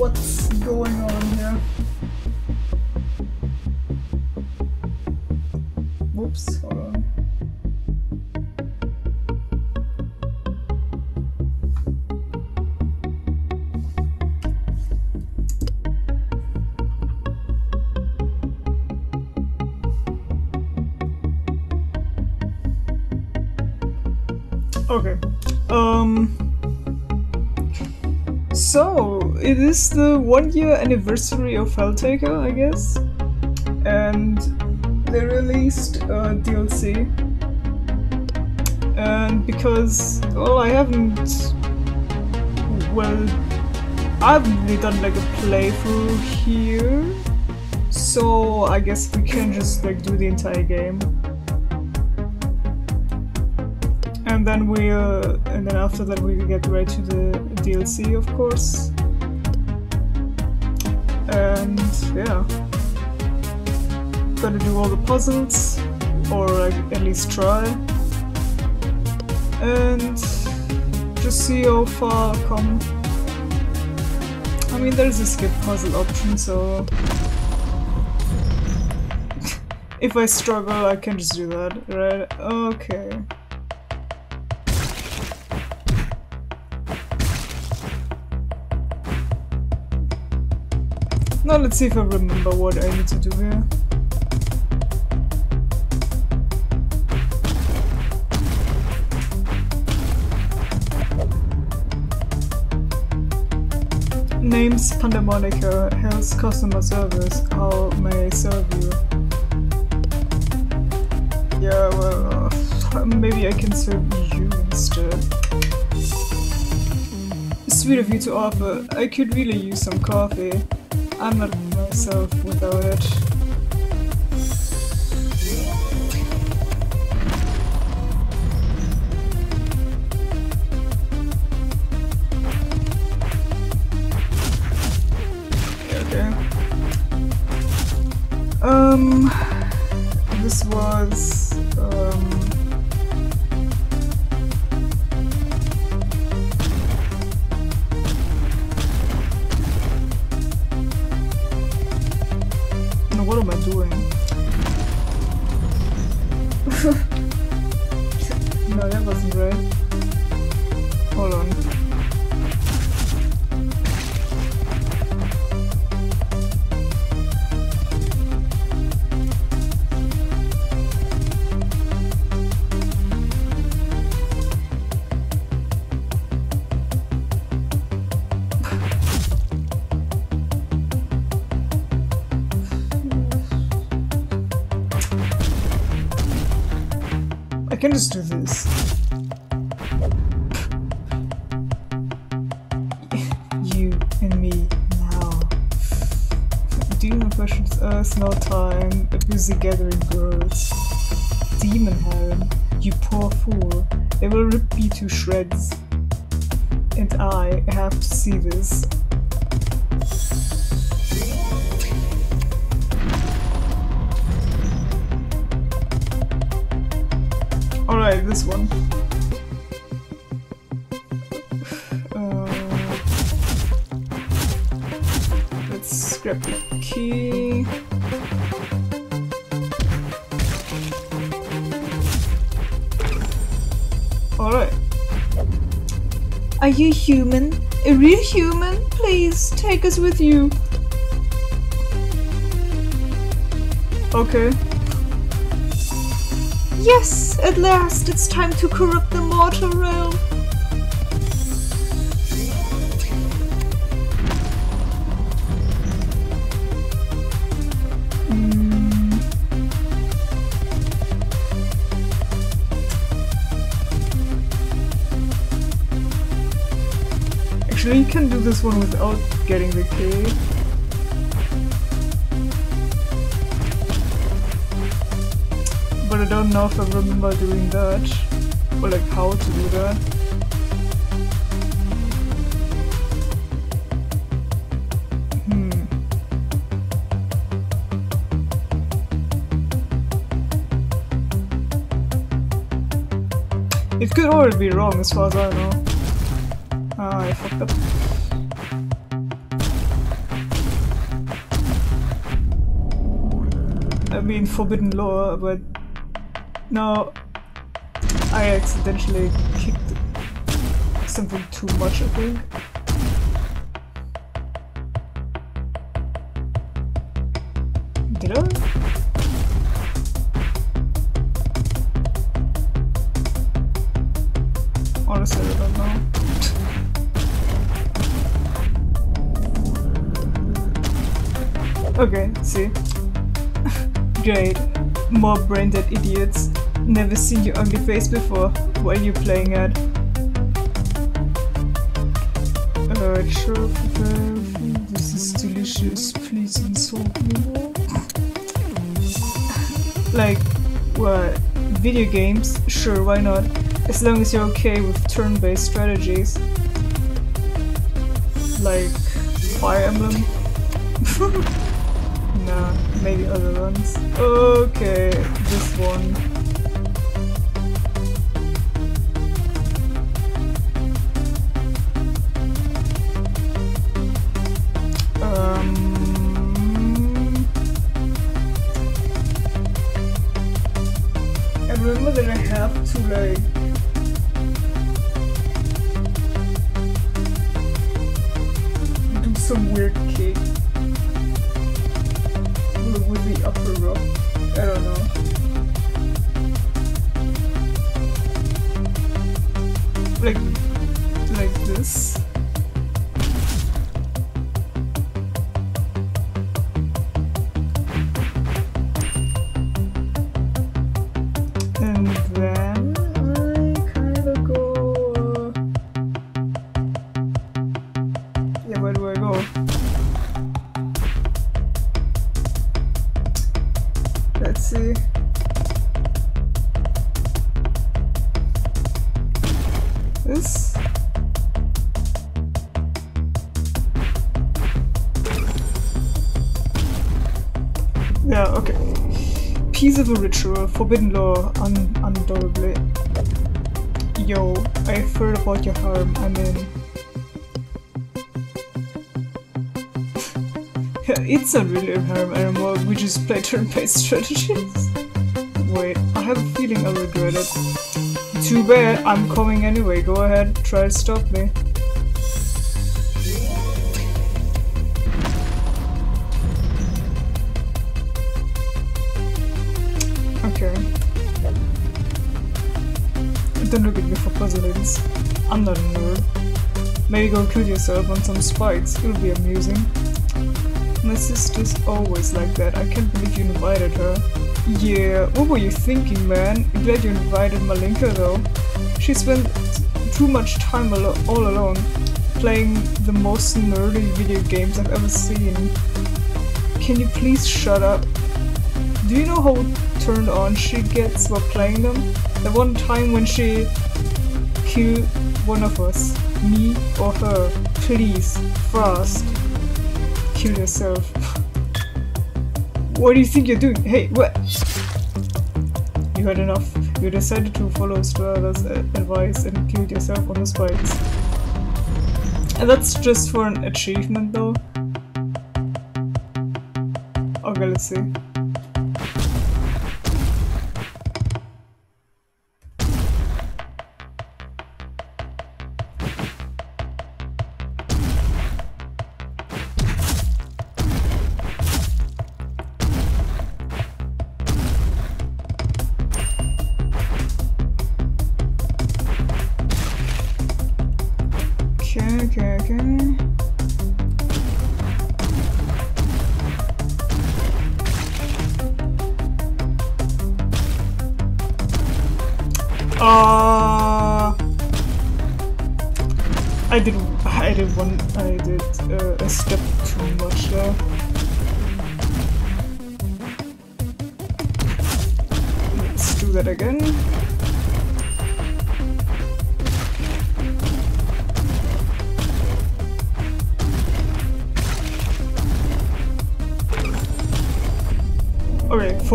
what's going on is the one year anniversary of Helltaker, I guess, and they released a DLC. And because well, I haven't well, I haven't really done like a playthrough here, so I guess we can just like do the entire game. and then we uh, and then after that we get right to the DLC of course and yeah. Gotta do all the puzzles or at least try. And just see how far I come. I mean there's a skip puzzle option so if I struggle I can just do that right? Okay Now let's see if I remember what I need to do here. Names Pandemonica, Hell's customer service, how may I serve you? Yeah, well, uh, maybe I can serve you instead. Sweet of you to offer, I could really use some coffee. I'm not myself without it. What am I doing? no, that wasn't right. Hold on. Busy gathering girls. Demon harem. You poor fool. They will rip me to shreds. And I have to see this. Human? Please take us with you. Okay. Yes, at last it's time to corrupt the mortal realm. One without getting the key. But I don't know if I remember doing that. Or like how to do that. Hmm. It could already be wrong as far as I know. Ah, I fucked up. I mean forbidden lore, but no, I accidentally kicked something too much, I think. Did I? Honestly, I don't know. okay, see. Great. More brain dead idiots. Never seen your ugly face before. What are you playing at? Uh, sure, this is delicious. Please insult me more. like, what? Video games? Sure, why not? As long as you're okay with turn-based strategies. Like, Fire Emblem? maybe other ones. Okay, this one. A ritual, forbidden lore, un undoubtedly. Yo, I've heard about your harm, I mean... it's not really a harm anymore, we just play turn-based strategies. Wait, I have a feeling I'll regret it. Too bad, I'm coming anyway, go ahead, try to stop me. Don't look at me for puzzles. I'm not a nerd. Maybe go kill yourself on some spikes, it'll be amusing. My sister's always like that, I can't believe you invited her. Yeah, what were you thinking, man? Glad you invited Malina though. She spent too much time alo all alone, playing the most nerdy video games I've ever seen. Can you please shut up? Do you know how turned on she gets while playing them? The one time when she killed one of us, me or her. Please, fast, kill yourself. what do you think you're doing? Hey, what? You had enough. You decided to follow Zdrada's uh, advice and killed yourself on the spikes. And that's just for an achievement though. Okay, let's see.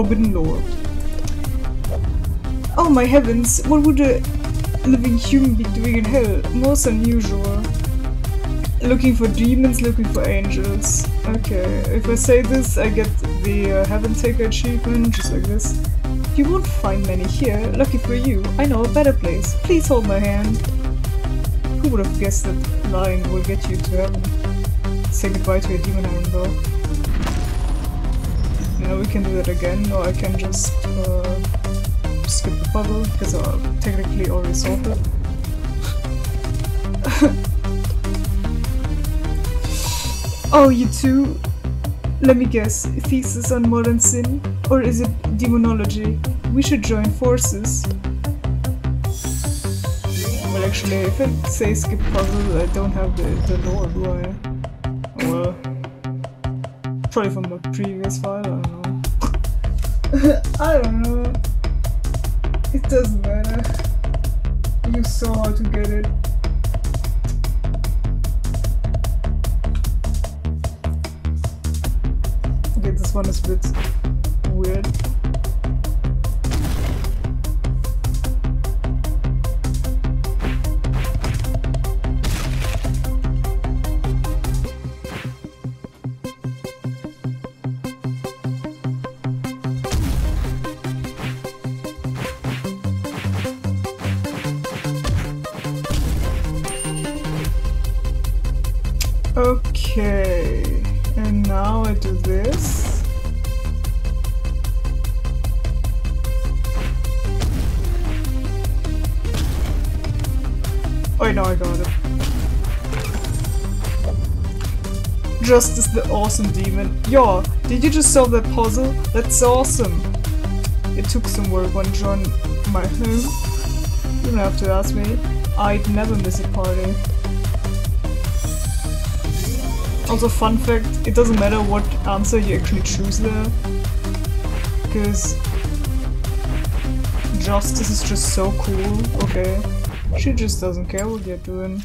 Forbidden Lore. Oh my heavens, what would a living human be doing in hell? Most unusual. Looking for demons, looking for angels. Okay, if I say this, I get the uh, Heaven Taker achievement, just like this. You won't find many here. Lucky for you, I know a better place. Please hold my hand. Who would have guessed that lying will get you to heaven? Say goodbye to your demon hand though. Now we can do that again, or I can just uh, skip the puzzle, because I technically already solved it. oh, you two? Let me guess, thesis on modern sin? Or is it demonology? We should join forces. Well, actually, if I say skip puzzle, I don't have the, the lore, do I? Well, probably from the previous file, I don't know. I don't know. It doesn't matter. You saw how to get it. Okay, this one is a awesome demon. Yo, did you just solve that puzzle? That's awesome. It took some work when John my home. You don't have to ask me. I'd never miss a party. Also, fun fact, it doesn't matter what answer you actually choose there. Because Justice is just so cool, okay? She just doesn't care what you're doing.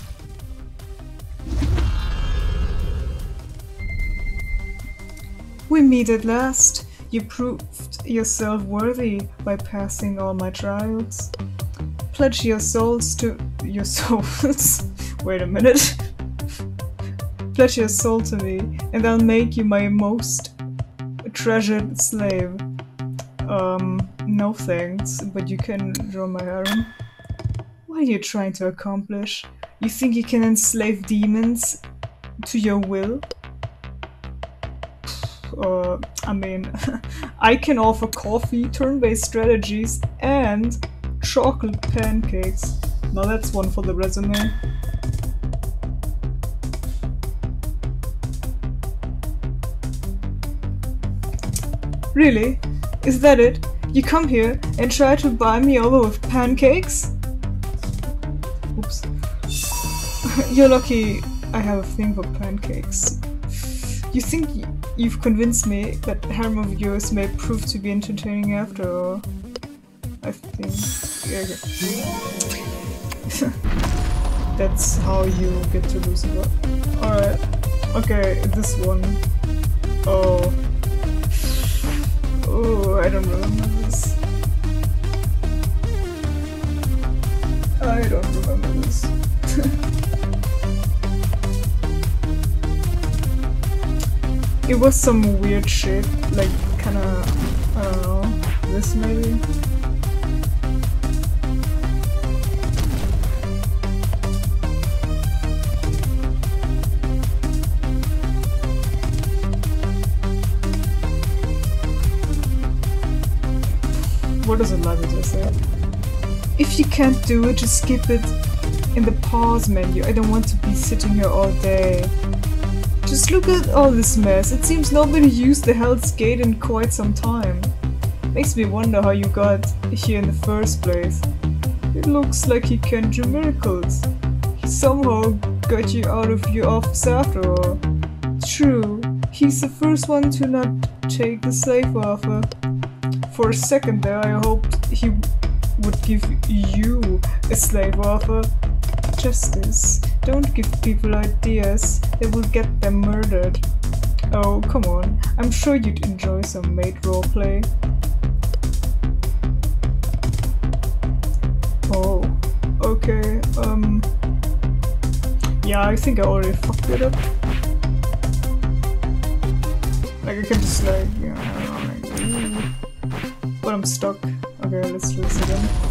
We meet at last. You proved yourself worthy by passing all my trials. Pledge your souls to your souls. Wait a minute. Pledge your soul to me, and I'll make you my most treasured slave. Um, no thanks, but you can draw my harem. What are you trying to accomplish? You think you can enslave demons to your will? Uh, I mean, I can offer coffee, turn-based strategies, and chocolate pancakes. Now that's one for the resume. Really? Is that it? You come here and try to buy me over with pancakes? Oops. You're lucky I have a thing for pancakes. You think you've convinced me that harem of yours may prove to be entertaining after all? I think... Yeah, okay. That's how you get to lose Lucifer. Alright. Okay, this one. Oh. Oh, I don't remember this. I don't remember this. it was some weird shit, like kinda, I don't know, this maybe? What does it to say? If you can't do it, just skip it in the pause menu. I don't want to be sitting here all day. Just look at all this mess. It seems nobody used the Hell's Gate in quite some time. Makes me wonder how you got here in the first place. It looks like he can do miracles. He somehow got you out of your office after all. True, he's the first one to not take the slave offer. For a second there I hoped he would give you a slave offer. Justice. Don't give people ideas, they will get them murdered. Oh, come on. I'm sure you'd enjoy some maid roleplay. Oh, okay, um... Yeah, I think I already fucked it up. Like, I can just like, you know, like, but I'm stuck. Okay, let's do this again.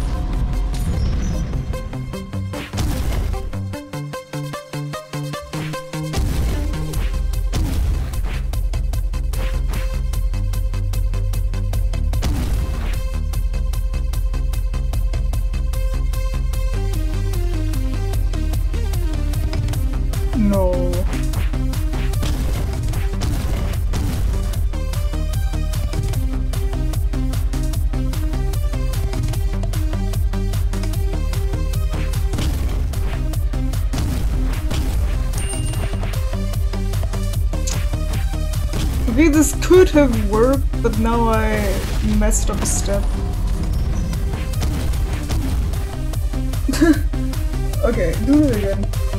But now I messed up a step. okay, do it again.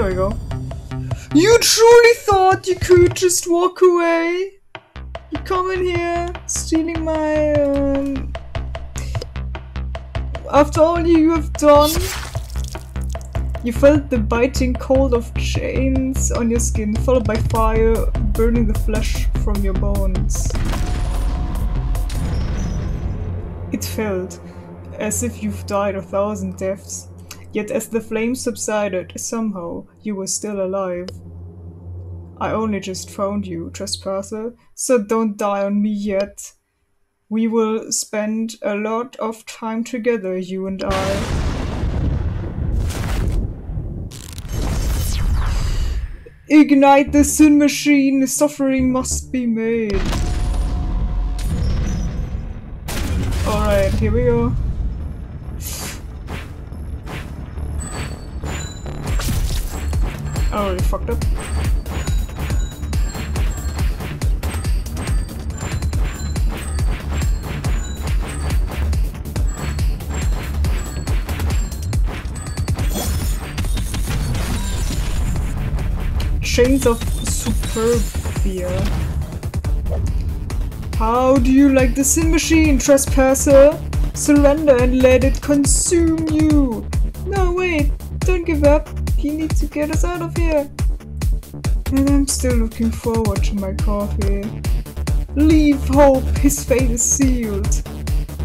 There we go. You truly thought you could just walk away? You come in here, stealing my, um... After all you have done, you felt the biting cold of chains on your skin, followed by fire burning the flesh from your bones. It felt as if you've died a thousand deaths. Yet as the flames subsided, somehow you were still alive. I only just found you, trespasser, so don't die on me yet. We will spend a lot of time together, you and I. Ignite the sin machine, suffering must be made. Alright, here we go. Oh, I already fucked up. Chains of Superbia. How do you like the sin machine, trespasser? Surrender and let it consume you! No, wait, don't give up. You need to get us out of here. And I'm still looking forward to my coffee. Leave hope, his fate is sealed.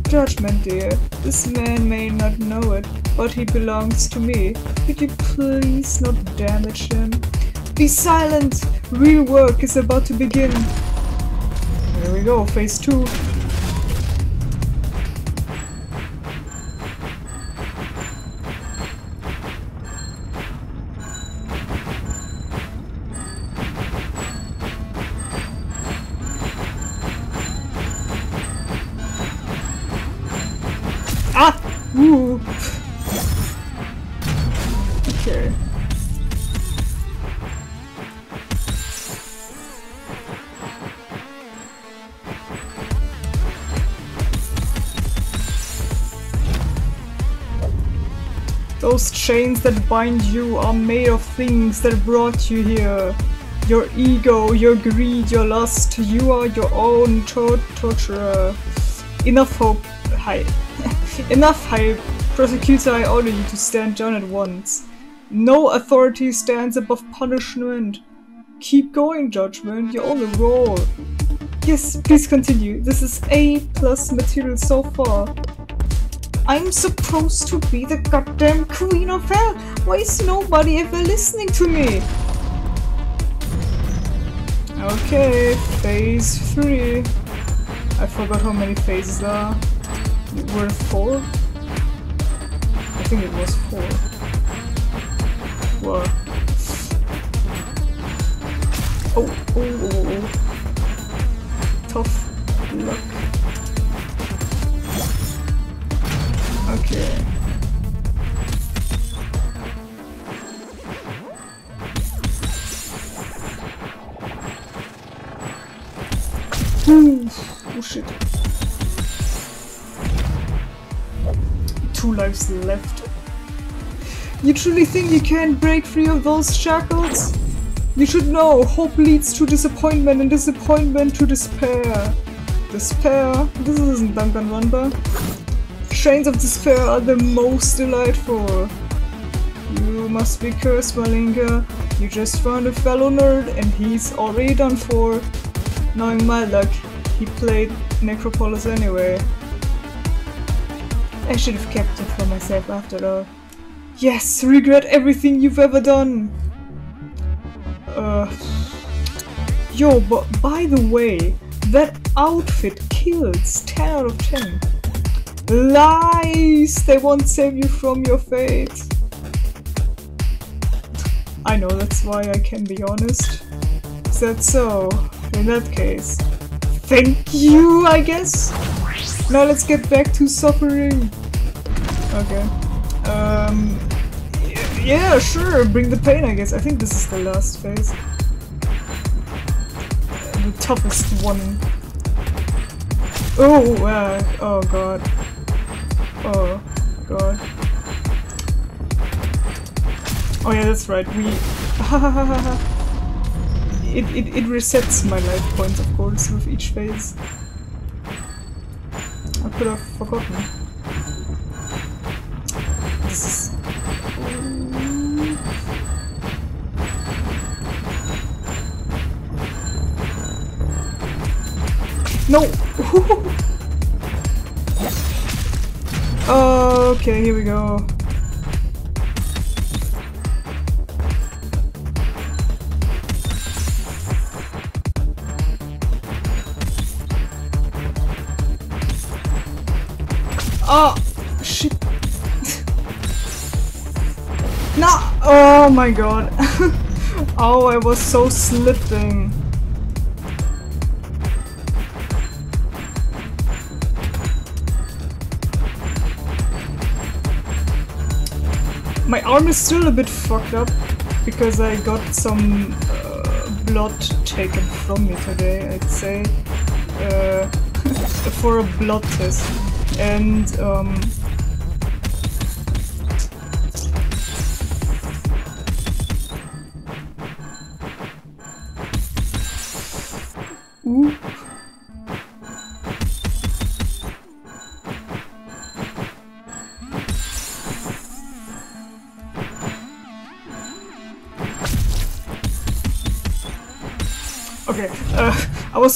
Judgment, dear. This man may not know it, but he belongs to me. Could you please not damage him? Be silent! Real work is about to begin. Here we go, phase two. Ooh! Okay. Those chains that bind you are made of things that brought you here. Your ego, your greed, your lust, you are your own tor torturer. Enough hope, hi. Enough hype. Prosecutor, I order you to stand down at once. No authority stands above punishment. Keep going, Judgment, you're on the roll. Yes, please continue. This is A plus material so far. I'm supposed to be the goddamn queen of hell. Why is nobody ever listening to me? Okay, phase three. I forgot how many phases there are. Were four? I think it was four. Whoa. Oh, oh, oh, oh. oh. Tough luck. Okay. Oh shit. Two lives left. You truly think you can't break free of those shackles? You should know, hope leads to disappointment and disappointment to despair. Despair? This isn't Danganronpa. Trains of despair are the most delightful. You must be cursed, Malina. You just found a fellow nerd and he's already done for. Knowing my luck, he played Necropolis anyway. I should have kept it for myself after all. Yes, regret everything you've ever done! Uh... Yo, but by the way, that outfit kills 10 out of 10. Lies! They won't save you from your fate. I know that's why I can be honest. Is that so? In that case, thank you, I guess? Now let's get back to suffering. Okay. Um, yeah, sure, bring the pain, I guess. I think this is the last phase. The toughest one. Oh, uh, oh god. Oh god. Oh yeah, that's right, we... it, it, it resets my life points, of course, with each phase. I could have forgotten. This is... No! Uh, okay, here we go. My god. oh, I was so slipping. My arm is still a bit fucked up because I got some uh, blood taken from me today, I'd say, uh, for a blood test and um,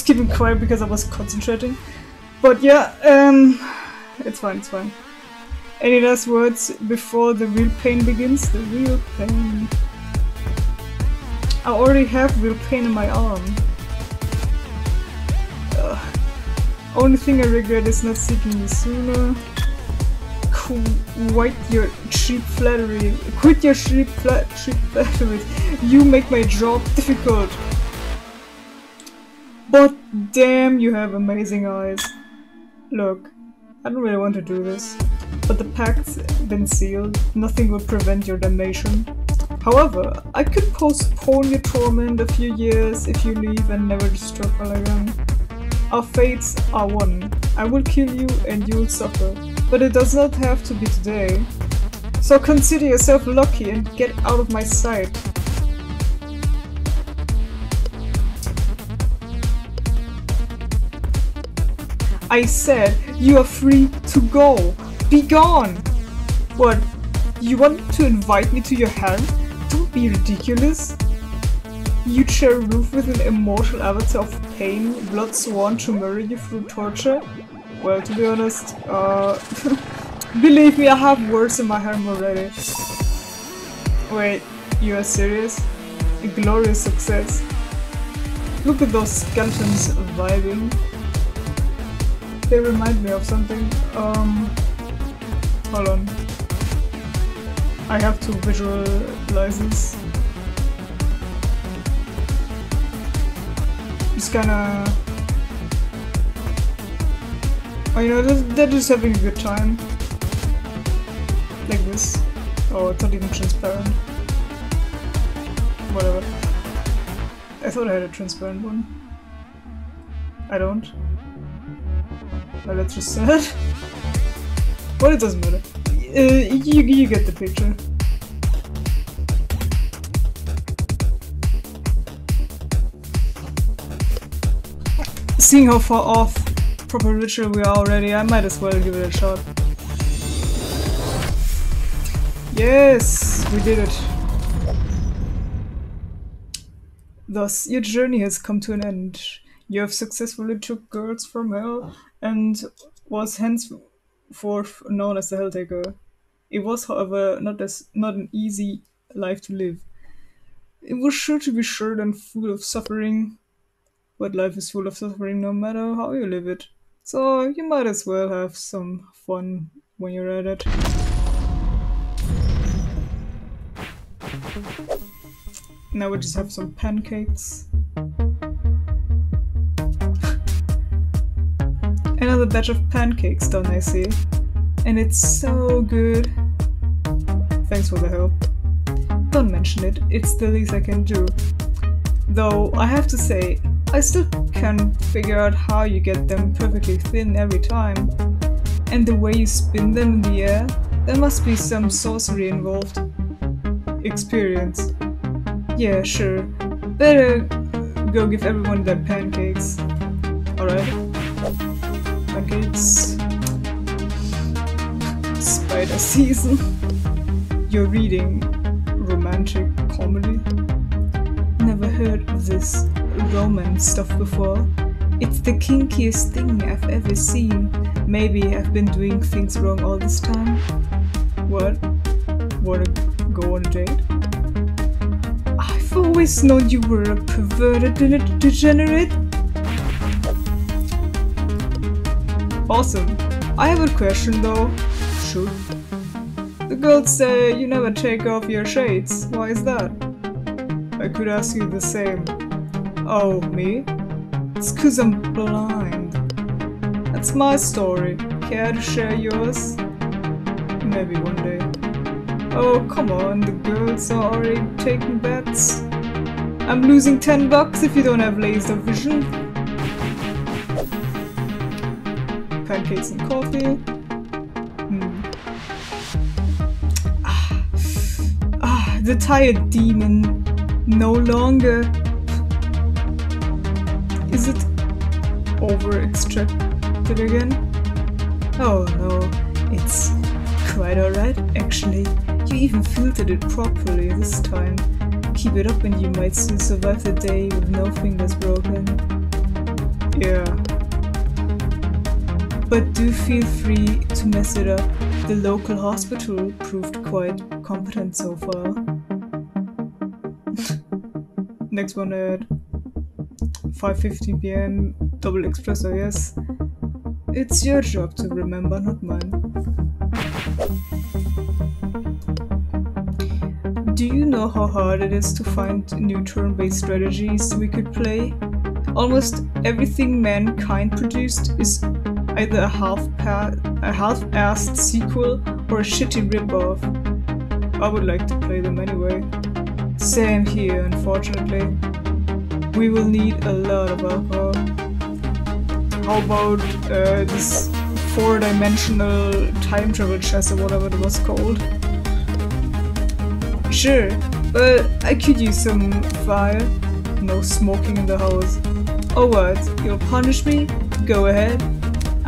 keeping quiet because I was concentrating. But yeah, um, it's fine, it's fine. Any last words before the real pain begins? The real pain. I already have real pain in my arm. Ugh. Only thing I regret is not seeking you sooner. Quit your cheap flattery. Quit your cheap, fla cheap flattery. You make my job difficult. Damn, you have amazing eyes. Look, I don't really want to do this, but the pact's been sealed, nothing will prevent your damnation. However, I could postpone your torment a few years if you leave and never disturb again. Our fates are one. I will kill you and you will suffer, but it does not have to be today. So consider yourself lucky and get out of my sight. I said you are free to go. Be gone. What? You want to invite me to your harem? Don't be ridiculous. You'd share a roof with an immortal avatar of pain, blood sworn to murder you through torture? Well, to be honest, uh, believe me, I have words in my harem already. Wait, you are serious? A glorious success. Look at those skeletons vibing. They remind me of something. Um, hold on. I have to visualize this. Just kinda... Oh, you know, they're just having a good time. Like this. Oh, it's not even transparent. Whatever. I thought I had a transparent one. I don't. Well, that's just sad. But it doesn't matter. Uh, you, you get the picture. Seeing how far off proper ritual we are already, I might as well give it a shot. Yes, we did it. Thus, your journey has come to an end. You have successfully took girls from hell and was henceforth known as the Helltaker. It was, however, not as not an easy life to live. It was sure to be short and full of suffering, but life is full of suffering no matter how you live it. So you might as well have some fun when you're at it. Now we just have some pancakes. Another batch of pancakes done, I see. And it's so good. Thanks for the help. Don't mention it, it's the least I can do. Though, I have to say, I still can't figure out how you get them perfectly thin every time. And the way you spin them in the air, there must be some sorcery involved. Experience. Yeah, sure. Better go give everyone their pancakes. Alright? Pancakes. Spider season. You're reading romantic comedy? Never heard of this romance stuff before. It's the kinkiest thing I've ever seen. Maybe I've been doing things wrong all this time. What? Wanna go on a date? I've always known you were a perverted degenerate. Awesome. I have a question though. Shoot. The girls say you never take off your shades. Why is that? I could ask you the same. Oh, me? It's cause I'm blind. That's my story. Care to share yours? Maybe one day. Oh, come on, the girls are already taking bets. I'm losing 10 bucks if you don't have laser vision. Pancakes and coffee. Hmm. Ah, ah, the tired demon. No longer. Is it over extracted again? Oh no, it's quite alright actually. You even filtered it properly this time. Keep it up and you might soon survive the day with no fingers broken. Yeah. But do feel free to mess it up. The local hospital proved quite competent so far. Next one at 5.50 pm, double espresso, yes. It's your job to remember, not mine. Do you know how hard it is to find new turn-based strategies we could play? Almost everything mankind produced is either a half a half-assed sequel or a shitty rip-off. I would like to play them anyway. Same here, unfortunately. We will need a lot of alcohol. How about uh, this four-dimensional time travel chess or whatever it was called? Sure, but I could use some fire. No smoking in the house. Oh what, you'll punish me? Go ahead.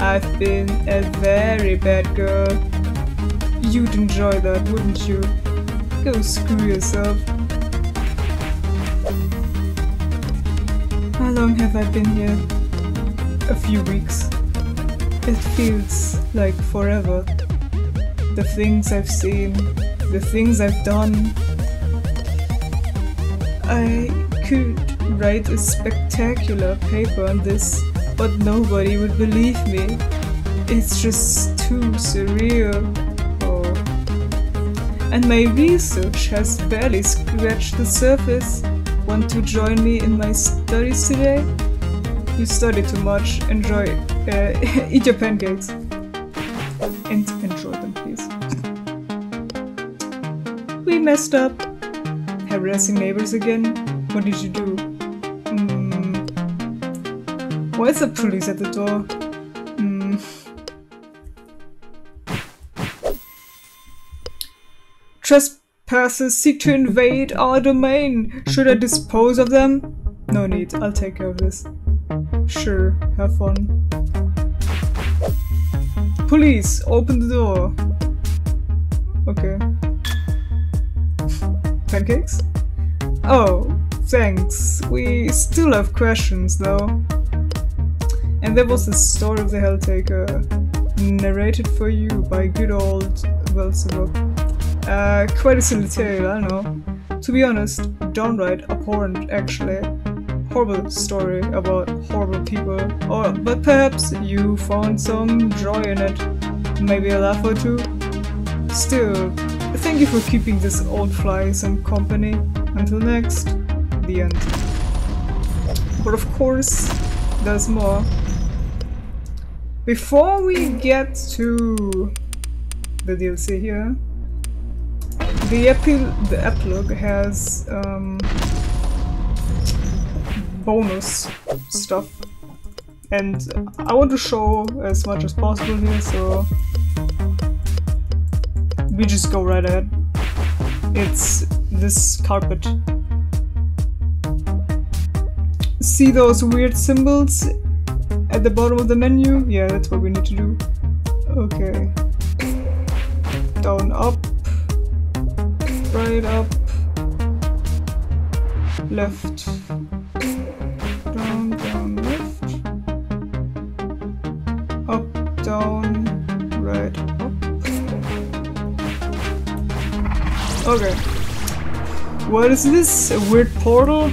I've been a very bad girl. You'd enjoy that, wouldn't you? Go screw yourself. How long have I been here? A few weeks. It feels like forever. The things I've seen, the things I've done. I could write a spectacular paper on this, but nobody would believe me. It's just too surreal. Oh. And my research has barely scratched the surface. Want to join me in my studies today? You study too much. Enjoy. Uh, eat your pancakes. And enjoy them, please. We messed up. Harassing neighbors again? What did you do? Why is the police at the door? Mm. Trespassers seek to invade our domain. Should I dispose of them? No need, I'll take care of this. Sure, have fun. Police, open the door. Okay. Pancakes? Oh, thanks. We still have questions though. And there was the story of the Helltaker, narrated for you by good old Velcebub. Uh, quite a silly tale, I know. To be honest, downright abhorrent actually. Horrible story about horrible people. Or, but perhaps you found some joy in it. Maybe a laugh or two? Still, thank you for keeping this old fly some company. Until next, the end. But of course, there's more. Before we get to the DLC here, the, epi the epilogue has um, bonus stuff and I want to show as much as possible here so we just go right ahead. It's this carpet. See those weird symbols at the bottom of the menu? Yeah, that's what we need to do. Okay. Down, up. Right, up. Left. Down, down, left. Up, down, right, up. Okay. What is this? A weird portal?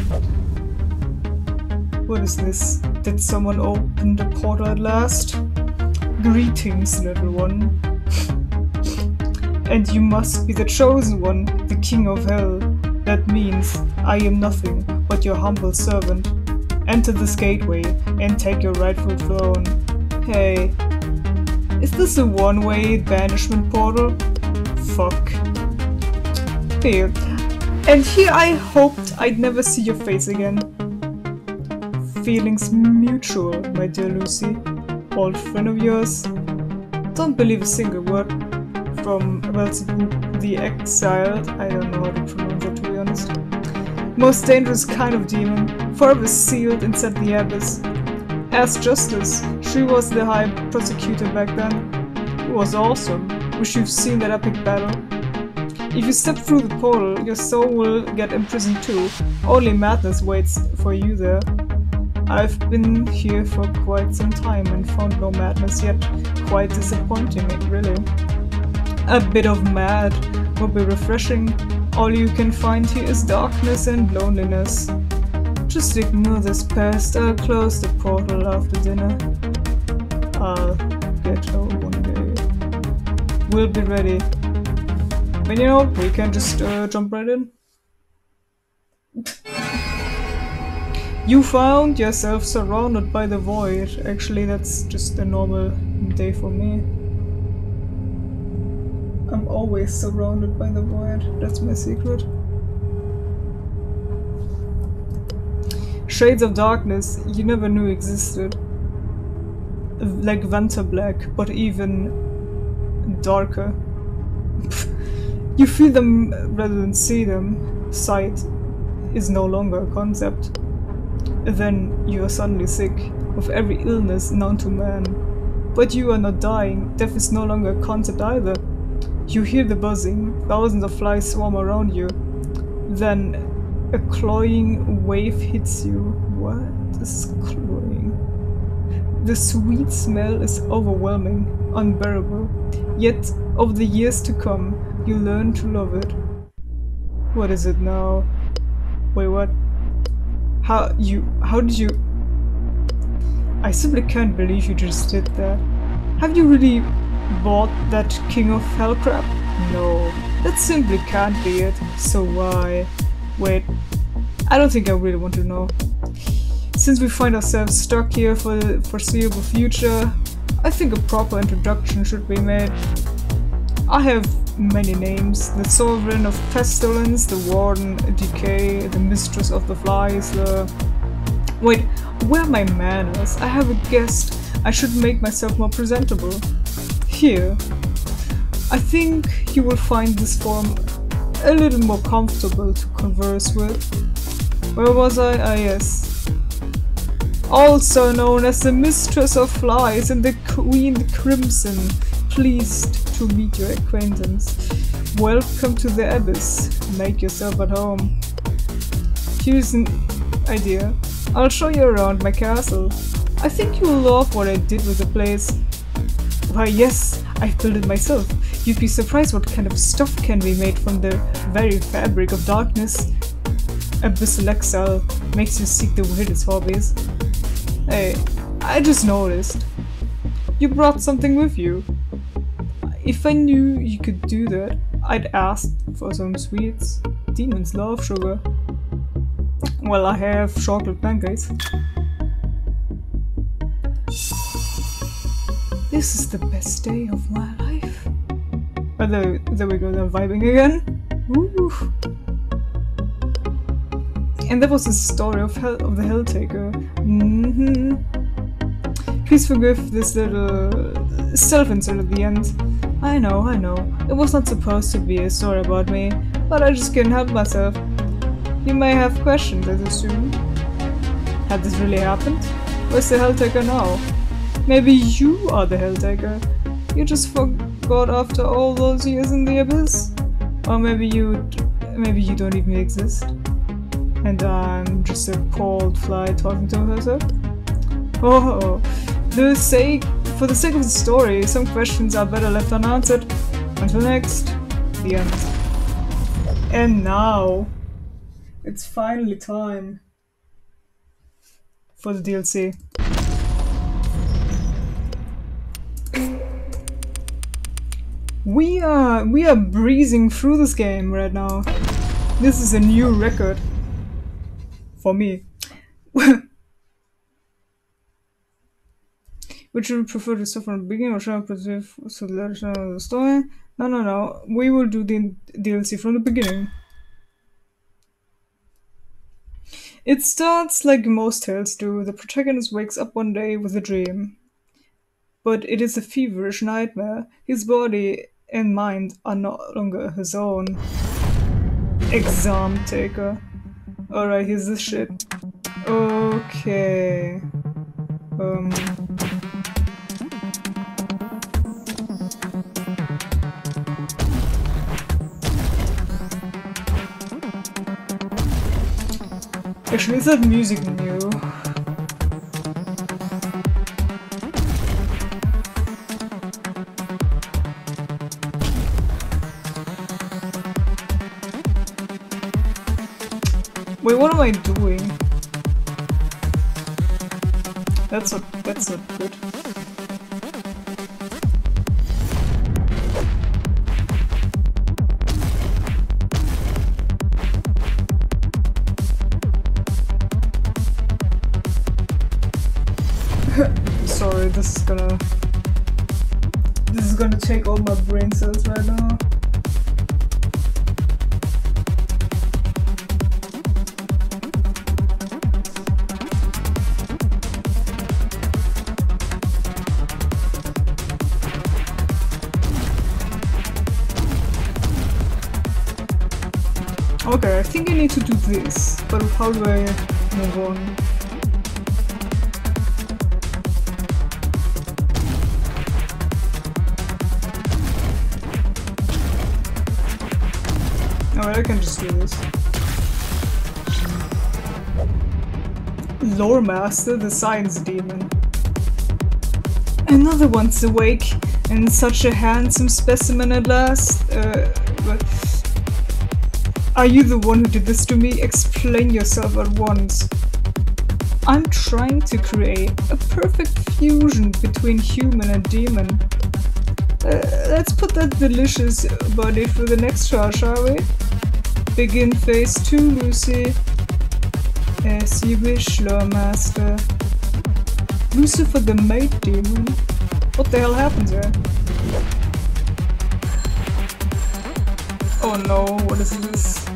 What is this? Did someone open the portal at last? Greetings, little one. and you must be the chosen one, the king of hell. That means I am nothing but your humble servant. Enter this gateway and take your rightful throne. Hey, is this a one-way banishment portal? Fuck. Here. And here I hoped I'd never see your face again feelings mutual, my dear Lucy. Old friend of yours. Don't believe a single word from Velzebub the Exiled. I don't know how to pronounce that to be honest. Most dangerous kind of demon, forever sealed inside the abyss. Ask Justice, she was the high prosecutor back then. It was awesome. Wish you've seen that epic battle. If you step through the portal, your soul will get imprisoned too. Only madness waits for you there. I've been here for quite some time and found no madness yet. Quite disappointing, really. A bit of mad would be refreshing. All you can find here is darkness and loneliness. Just ignore this past. I'll close the portal after dinner. I'll get home one day. We'll be ready. But you know, we can just uh, jump right in. You found yourself surrounded by the void. Actually, that's just a normal day for me. I'm always surrounded by the void. That's my secret. Shades of darkness you never knew existed. Like Vantablack, but even darker. you feel them rather than see them. Sight is no longer a concept. Then you are suddenly sick, of every illness known to man. But you are not dying, death is no longer a concept either. You hear the buzzing, thousands of flies swarm around you. Then a cloying wave hits you. What is cloying? The sweet smell is overwhelming, unbearable. Yet, over the years to come, you learn to love it. What is it now? Wait, what? How you how did you I simply can't believe you just did that. Have you really bought that King of Hell crap? No, that simply can't be it. So why? Wait, I don't think I really want to know. Since we find ourselves stuck here for the foreseeable future, I think a proper introduction should be made. I have many names. The Sovereign of Pestilence, the Warden Decay, the Mistress of the Flies, the... Wait, where are my manners? I have a guest. I should make myself more presentable. Here. I think you will find this form a little more comfortable to converse with. Where was I? Ah, yes. Also known as the Mistress of Flies and the Queen Crimson. Pleased to meet your acquaintance. Welcome to the Abyss. Make yourself at home. Here's an idea. I'll show you around my castle. I think you'll love what I did with the place. Why yes, I built it myself. You'd be surprised what kind of stuff can be made from the very fabric of darkness. Abyssal Exile makes you seek the weirdest hobbies. Hey, I just noticed. You brought something with you. If I knew you could do that, I'd ask for some sweets. Demons love sugar. Well, I have chocolate pancakes. This is the best day of my life. Oh, there, there we go, they're vibing again. And that was the story of Hell of the Helltaker. Mm -hmm. Please forgive this little self-insert at the end. I know, I know. It was not supposed to be a story about me, but I just couldn't help myself. You may have questions, I assume. Had this really happened? Where's the Helltaker now? Maybe you are the Helltaker. You just forgot after all those years in the Abyss? Or maybe you... maybe you don't even exist? And I'm just a cold fly talking to herself? Oh, the sake, for the sake of the story, some questions are better left unanswered. Until next, the end. And now, it's finally time for the DLC. We are we are breezing through this game right now. This is a new record for me. Would you prefer to start from the beginning or shall I proceed so the story? No, no, no. We will do the DLC from the beginning. It starts like most tales do. The protagonist wakes up one day with a dream. But it is a feverish nightmare. His body and mind are no longer his own. Examtaker. Alright, here's the shit. Okay. Um. Actually, is that music new? Wait, what am I doing? That's not, that's not good. Take all my brain cells right now. Okay, I think I need to do this, but how do I move on? Loremaster, the Science Demon. Another one's awake, and such a handsome specimen at last. Uh, are you the one who did this to me? Explain yourself at once. I'm trying to create a perfect fusion between human and demon. Uh, let's put that delicious body for the next trial, shall we? Begin phase 2, Lucy. As you wish, Loremaster. Lucifer the Maid Demon? What the hell happened there? Oh no, what is this?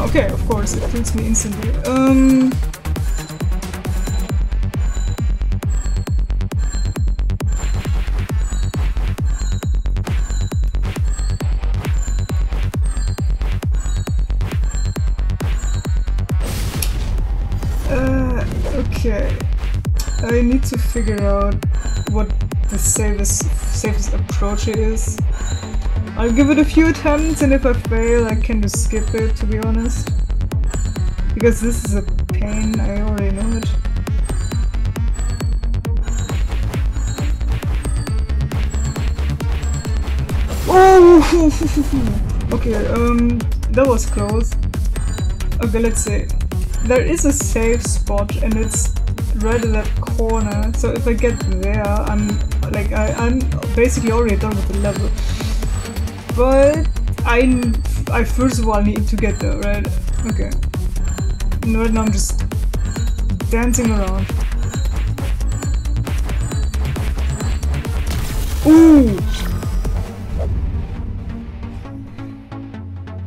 Okay, of course, it kills me instantly. Um... safest safest approach it is. I'll give it a few attempts and if I fail I can just skip it to be honest. Because this is a pain, I already know it. Oh! okay, um, that was close. Okay, let's see. There is a safe spot and it's right at that corner. So if I get there, I'm like I, I'm basically already done with the level. But I I first of all need to get there, right? Okay. And right now I'm just dancing around. Ooh!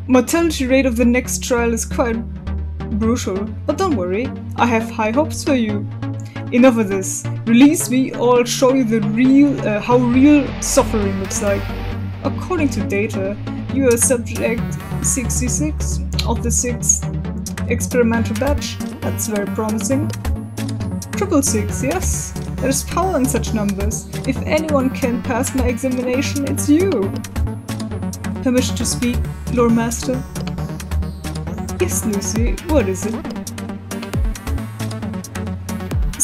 Mortality rate of the next trial is quite brutal, but don't worry, I have high hopes for you. Enough of this. Release me I'll show you the real, uh, how real suffering looks like. According to data, you are subject 66 of the 6th experimental batch. That's very promising. Triple six, yes? There's power in such numbers. If anyone can pass my examination, it's you. Permission to speak, Loremaster? Yes, Lucy, what is it?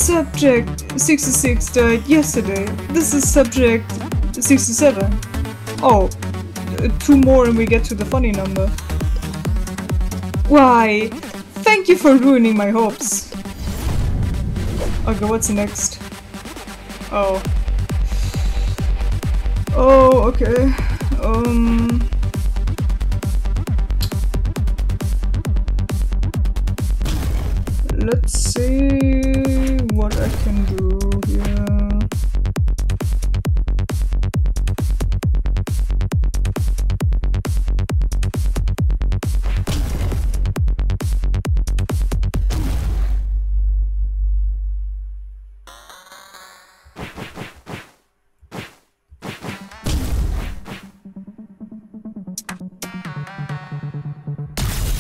Subject 66 died yesterday. This is subject 67. Oh, two more and we get to the funny number. Why, thank you for ruining my hopes. Okay, what's next? Oh. Oh, okay. Um... Let's see what I can do here.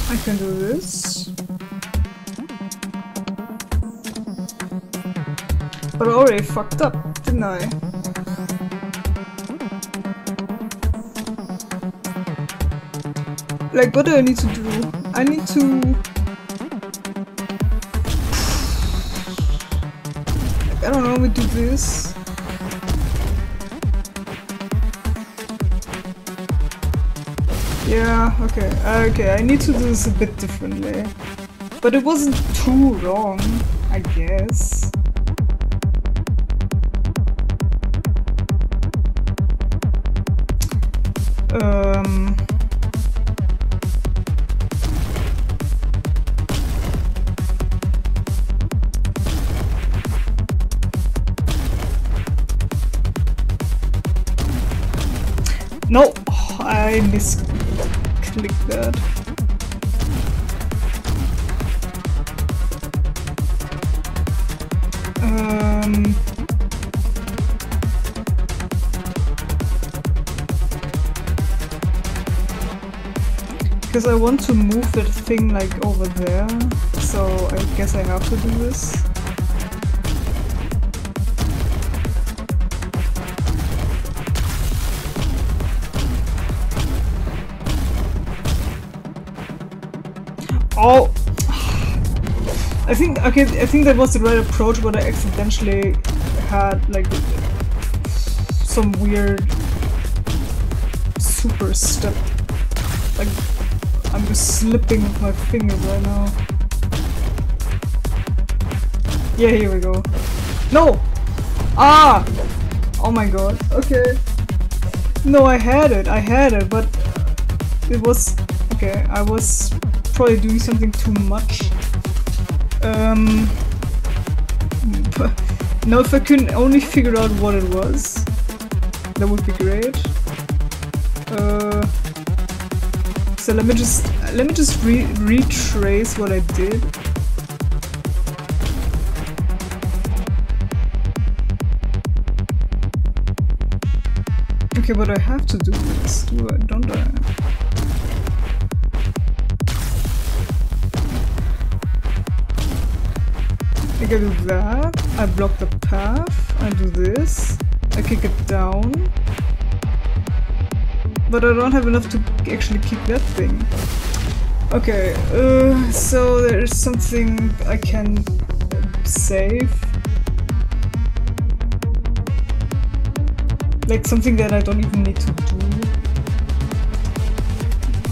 I can do this. Fucked up, didn't I? Like, what do I need to do? I need to... Like, I don't know, we do this. Yeah, okay, okay, I need to do this a bit differently. But it wasn't too wrong, I guess. Because I want to move that thing like over there, so I guess I have to do this. Oh! I think, okay, I think that was the right approach, but I accidentally had like some weird super step. I'm just slipping with my fingers right now. Yeah, here we go. No! Ah! Oh my god. Okay. No, I had it. I had it, but it was... Okay, I was probably doing something too much. Um... Now if I can only figure out what it was, that would be great. Let me just let me just re retrace what I did. Okay, but I have to do this, do I, don't I? I can do that. I block the path, I do this, I kick it down. But I don't have enough to actually keep that thing. Okay, uh, so there's something I can save. Like something that I don't even need to do.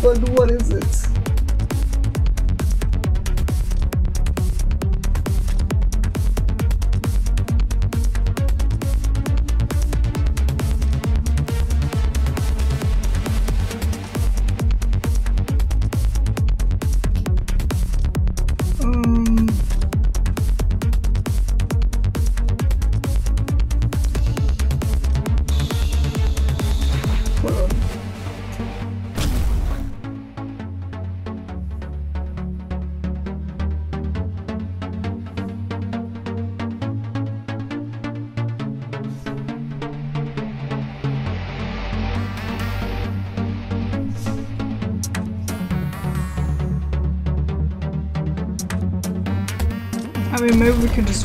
But what is it?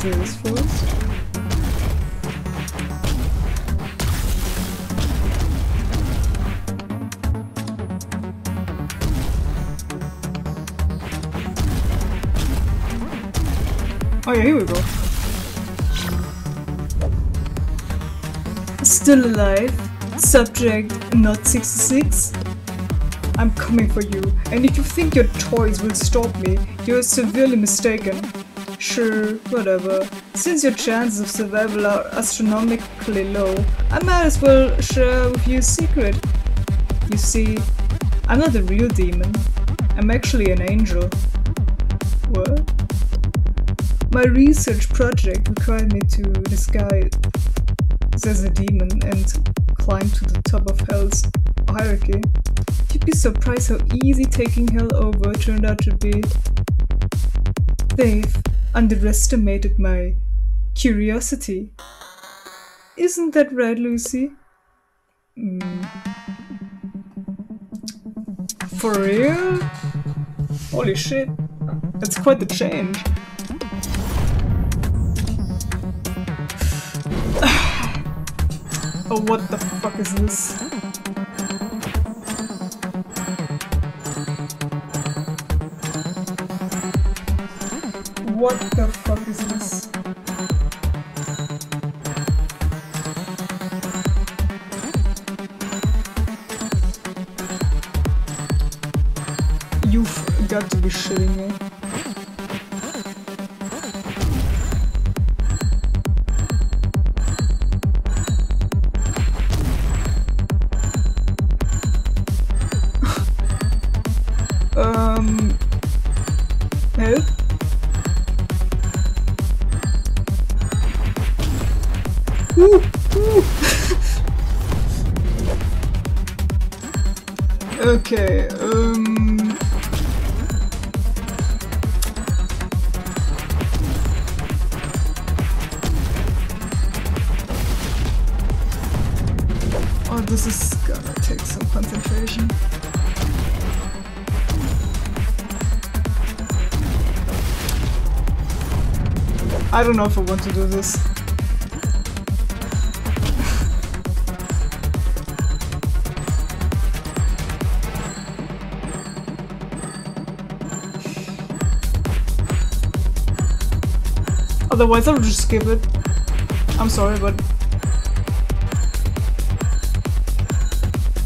This. Oh yeah, here we go. Still alive. Subject not 66. I'm coming for you, and if you think your toys will stop me, you're severely mistaken. Sure, whatever. Since your chances of survival are astronomically low, I might as well share with you a secret. You see, I'm not a real demon. I'm actually an angel. What? My research project required me to disguise as a demon and climb to the top of Hell's hierarchy. You'd be surprised how easy taking Hell over turned out to be. They've underestimated my curiosity. Isn't that right, Lucy? Hmm. For real? Holy shit. That's quite the change. oh, what the fuck is this? What the fuck is this? You've got to be shitting me. Don't know if I want to do this. Otherwise, I'll just skip it. I'm sorry, but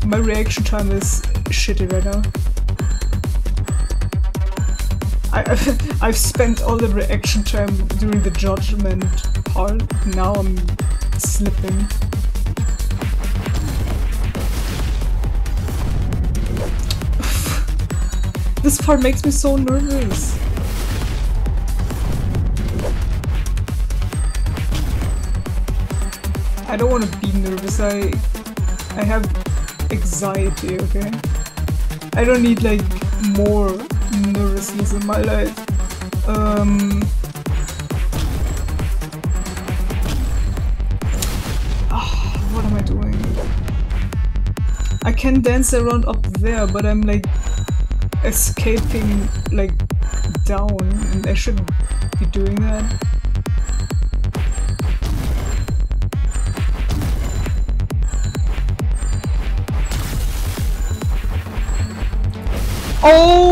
my reaction time is shitty right now. I, I've spent all the reaction time during the judgment part. Now I'm slipping. this part makes me so nervous. I don't want to be nervous. I I have anxiety, okay? I don't need like more nervousness in my life. Um, oh, what am I doing? I can dance around up there, but I'm like escaping like down and I shouldn't be doing that. Oh!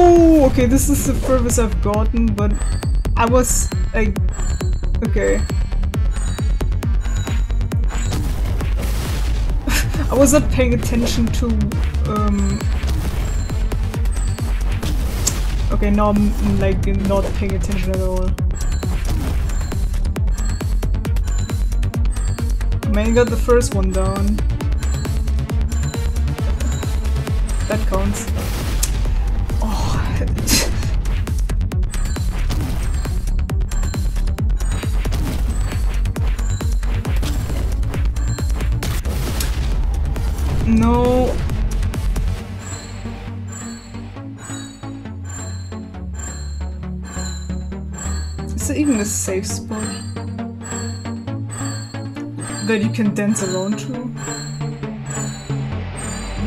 Okay, this is the furthest I've gotten, but I was like, okay. I was not paying attention to, um, okay, now I'm like not paying attention at all. I mean, got the first one down. That counts. Is it even a safe spot that you can dance around to?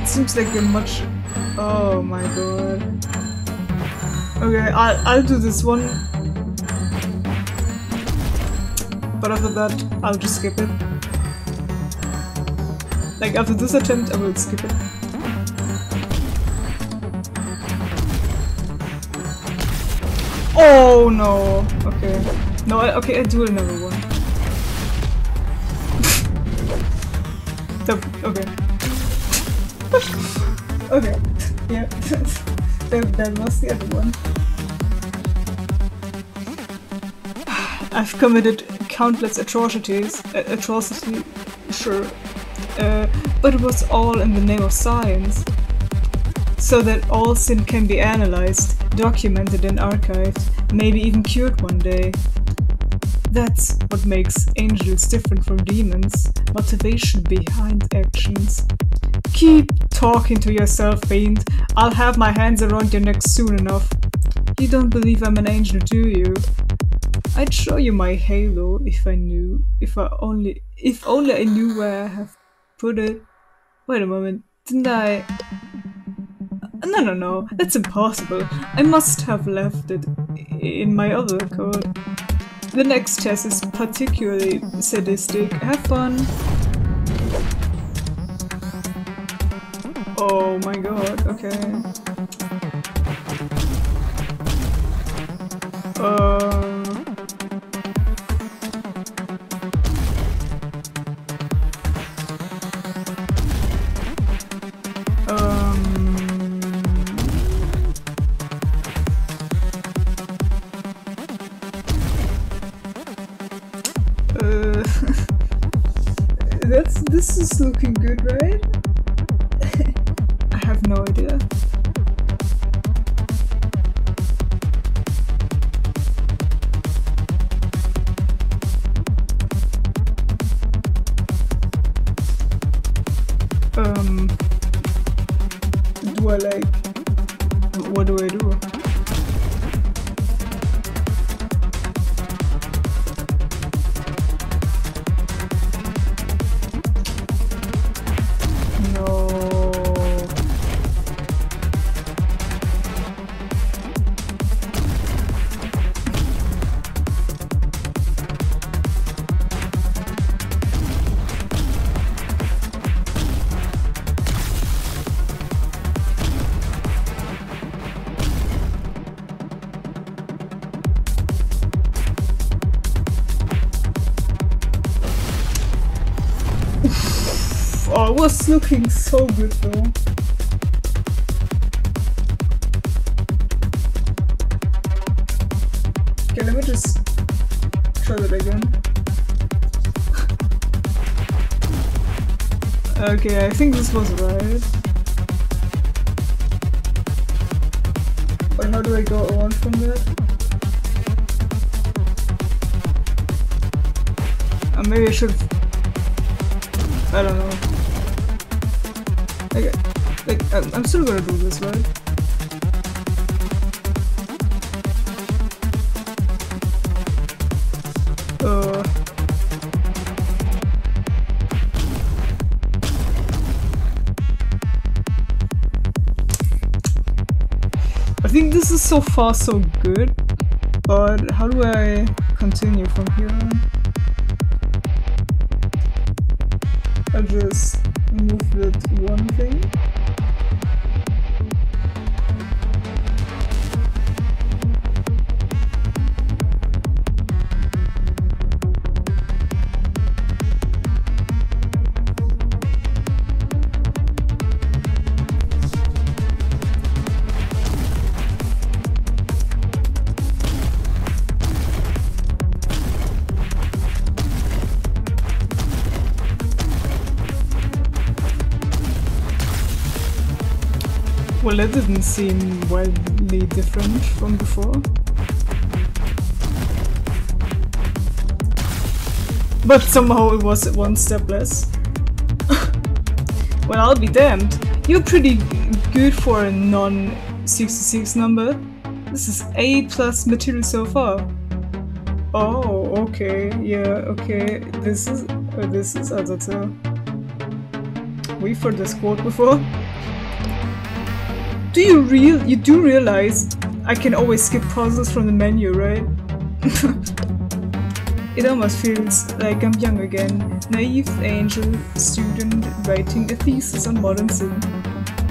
It seems like a much... Oh my god. Okay, I'll, I'll do this one. But after that, I'll just skip it. Like after this attempt, I will skip it. Oh no! Okay. No, I, okay, I do another one. okay. okay. Yeah. that, was the other one. I've committed countless atrocities. Uh, atrocity, sure. Uh, but it was all in the name of science. So that all sin can be analyzed, documented and archived, maybe even cured one day. That's what makes angels different from demons, motivation behind actions. Keep talking to yourself, Fiend. I'll have my hands around your neck soon enough. You don't believe I'm an angel, do you? I'd show you my halo if I knew, if I only, if only I knew where I have put it. Wait a moment, didn't I? No, no, no, that's impossible. I must have left it in my other code. The next test is particularly sadistic. Have fun. Oh my god, okay. Uh... looking good, right? Looking so good though. Okay, let me just try that again. okay, I think this was right. I'm, still gonna do this, right? Uh. I think this is so far so good, but how do I continue from here on? Well, didn't seem wildly different from before. But somehow it was one step less. well, I'll be damned. You're pretty good for a non-66 number. This is A plus material so far. Oh, okay, yeah, okay. This is, uh, this is Azazel. We've heard this quote before. Do you real, you do realize I can always skip puzzles from the menu, right? It almost feels like I'm young again, naive angel student writing a thesis on modern sin.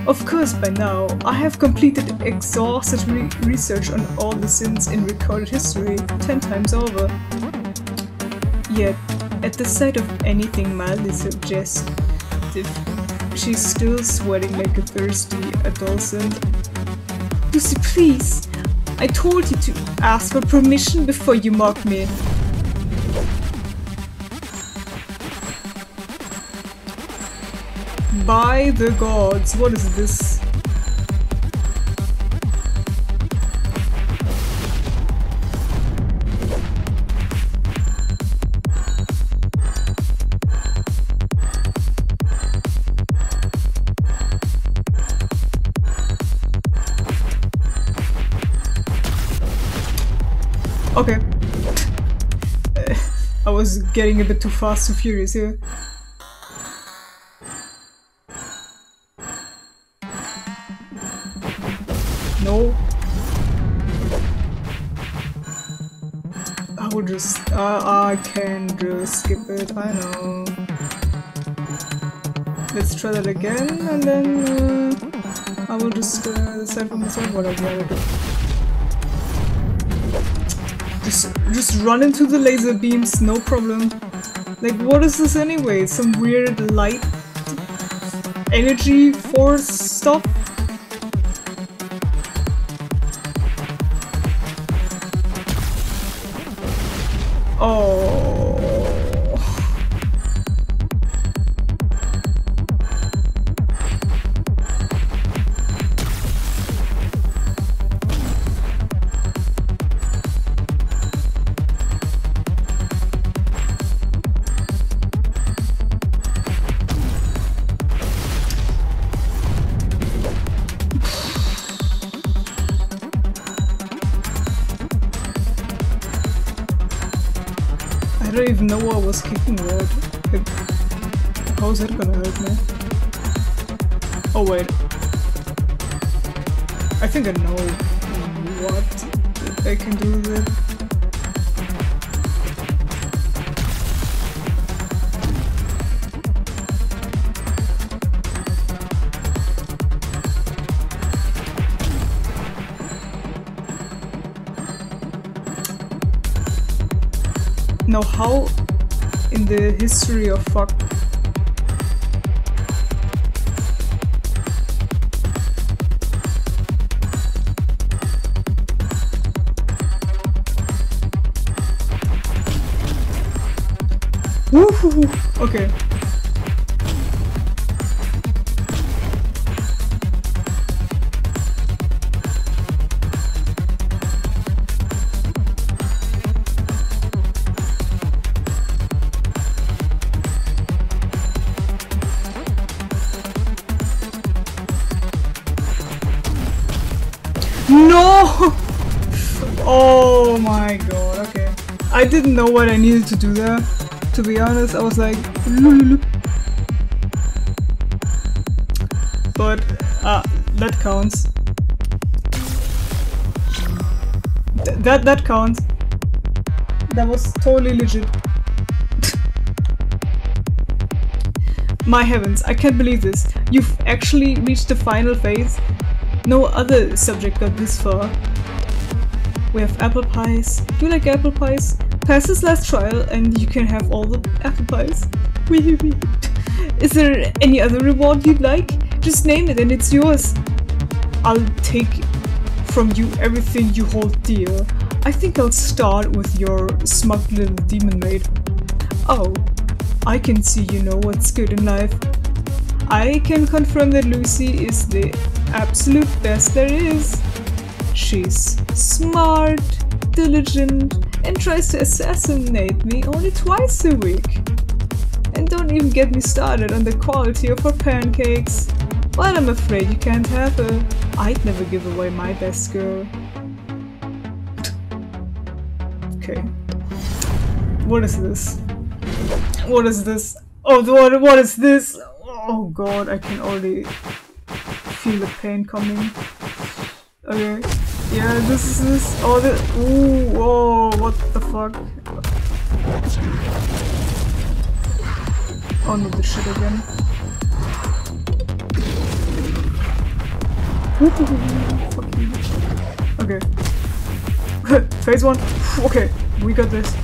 Of course, by now, I have completed exhaustive re research on all the sins in recorded history, ten times over. Yet, at the sight of anything mildly suggestive, she's still sweating like a thirsty adolescent. Lucy, please! I told you to ask for permission before you mock me. By the gods, what is this? Getting a bit too fast, too furious here. No. I will just, uh, I can just skip it, I know. Let's try that again, and then uh, I will just uh, decide for myself what I gotta do. Just, run into the laser beams, no problem. Like, what is this anyway? Some weird light energy force stuff? Gonna hurt me? Oh wait. I think I know what I can do with it. Now how in the history of fuck didn't know what I needed to do there. To be honest, I was like. But, uh, that counts. Th that, that counts. That was totally legit. My heavens, I can't believe this. You've actually reached the final phase. No other subject got this far. We have apple pies. Do you like apple pies? Pass this last trial and you can have all the apple pies. Is there any other reward you'd like? Just name it and it's yours. I'll take from you everything you hold dear. I think I'll start with your smug little demon maid. Oh, I can see you know what's good in life. I can confirm that Lucy is the absolute best there is. She's smart, diligent, and tries to assassinate me only twice a week. And don't even get me started on the quality of her pancakes. But I'm afraid you can't have her. I'd never give away my best girl. okay. What is this? What is this? Oh, what, what is this? Oh god, I can already feel the pain coming. Okay. Yeah, this is. Oh, this. Ooh, whoa, what the fuck? Oh no, this shit again. Okay. Phase one. Okay, we got this.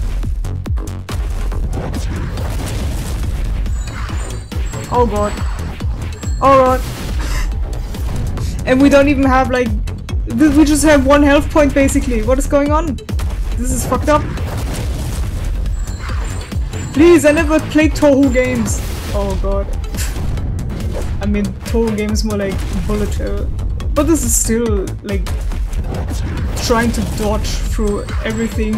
Oh god. Oh god. And we don't even have like... We just have one health point basically. What is going on? This is fucked up. Please, I never played Touhou games. Oh god. I mean, Touhou games more like bullet hell. But this is still like trying to dodge through everything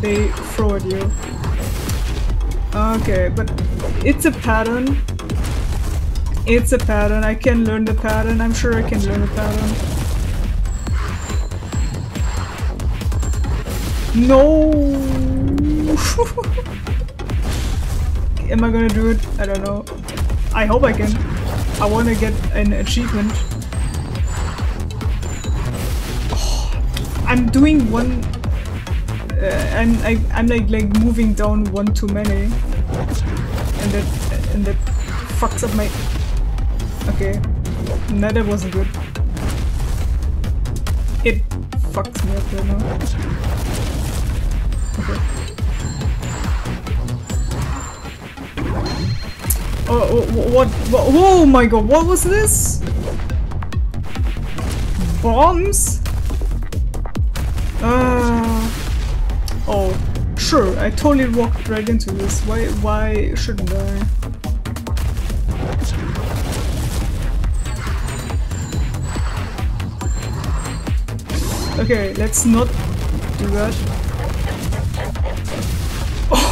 they throw at you. Okay, but it's a pattern. It's a pattern. I can learn the pattern. I'm sure I can learn the pattern. No! Am I gonna do it? I don't know. I hope I can. I wanna get an achievement. Oh, I'm doing one... Uh, and I, I'm like, like moving down one too many. And that, and that fucks up my Okay. No, that wasn't good. It fucks me up right now. Oh, what, what, oh my god, what was this? Bombs? Uh, oh, sure, I totally walked right into this. Why, why shouldn't I? Okay, let's not do that.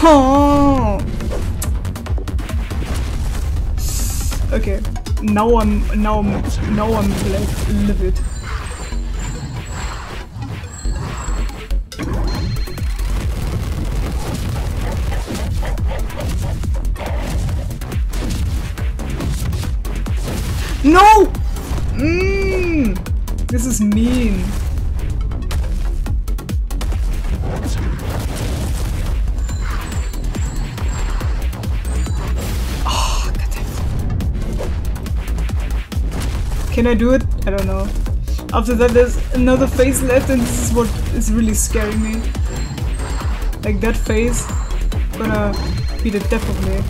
Oh! Okay, now I'm now I'm now I'm like livid. No! Mmm! This is mean. Can I do it? I don't know. After that there's another phase left and this is what is really scaring me. Like that phase gonna be the death of me.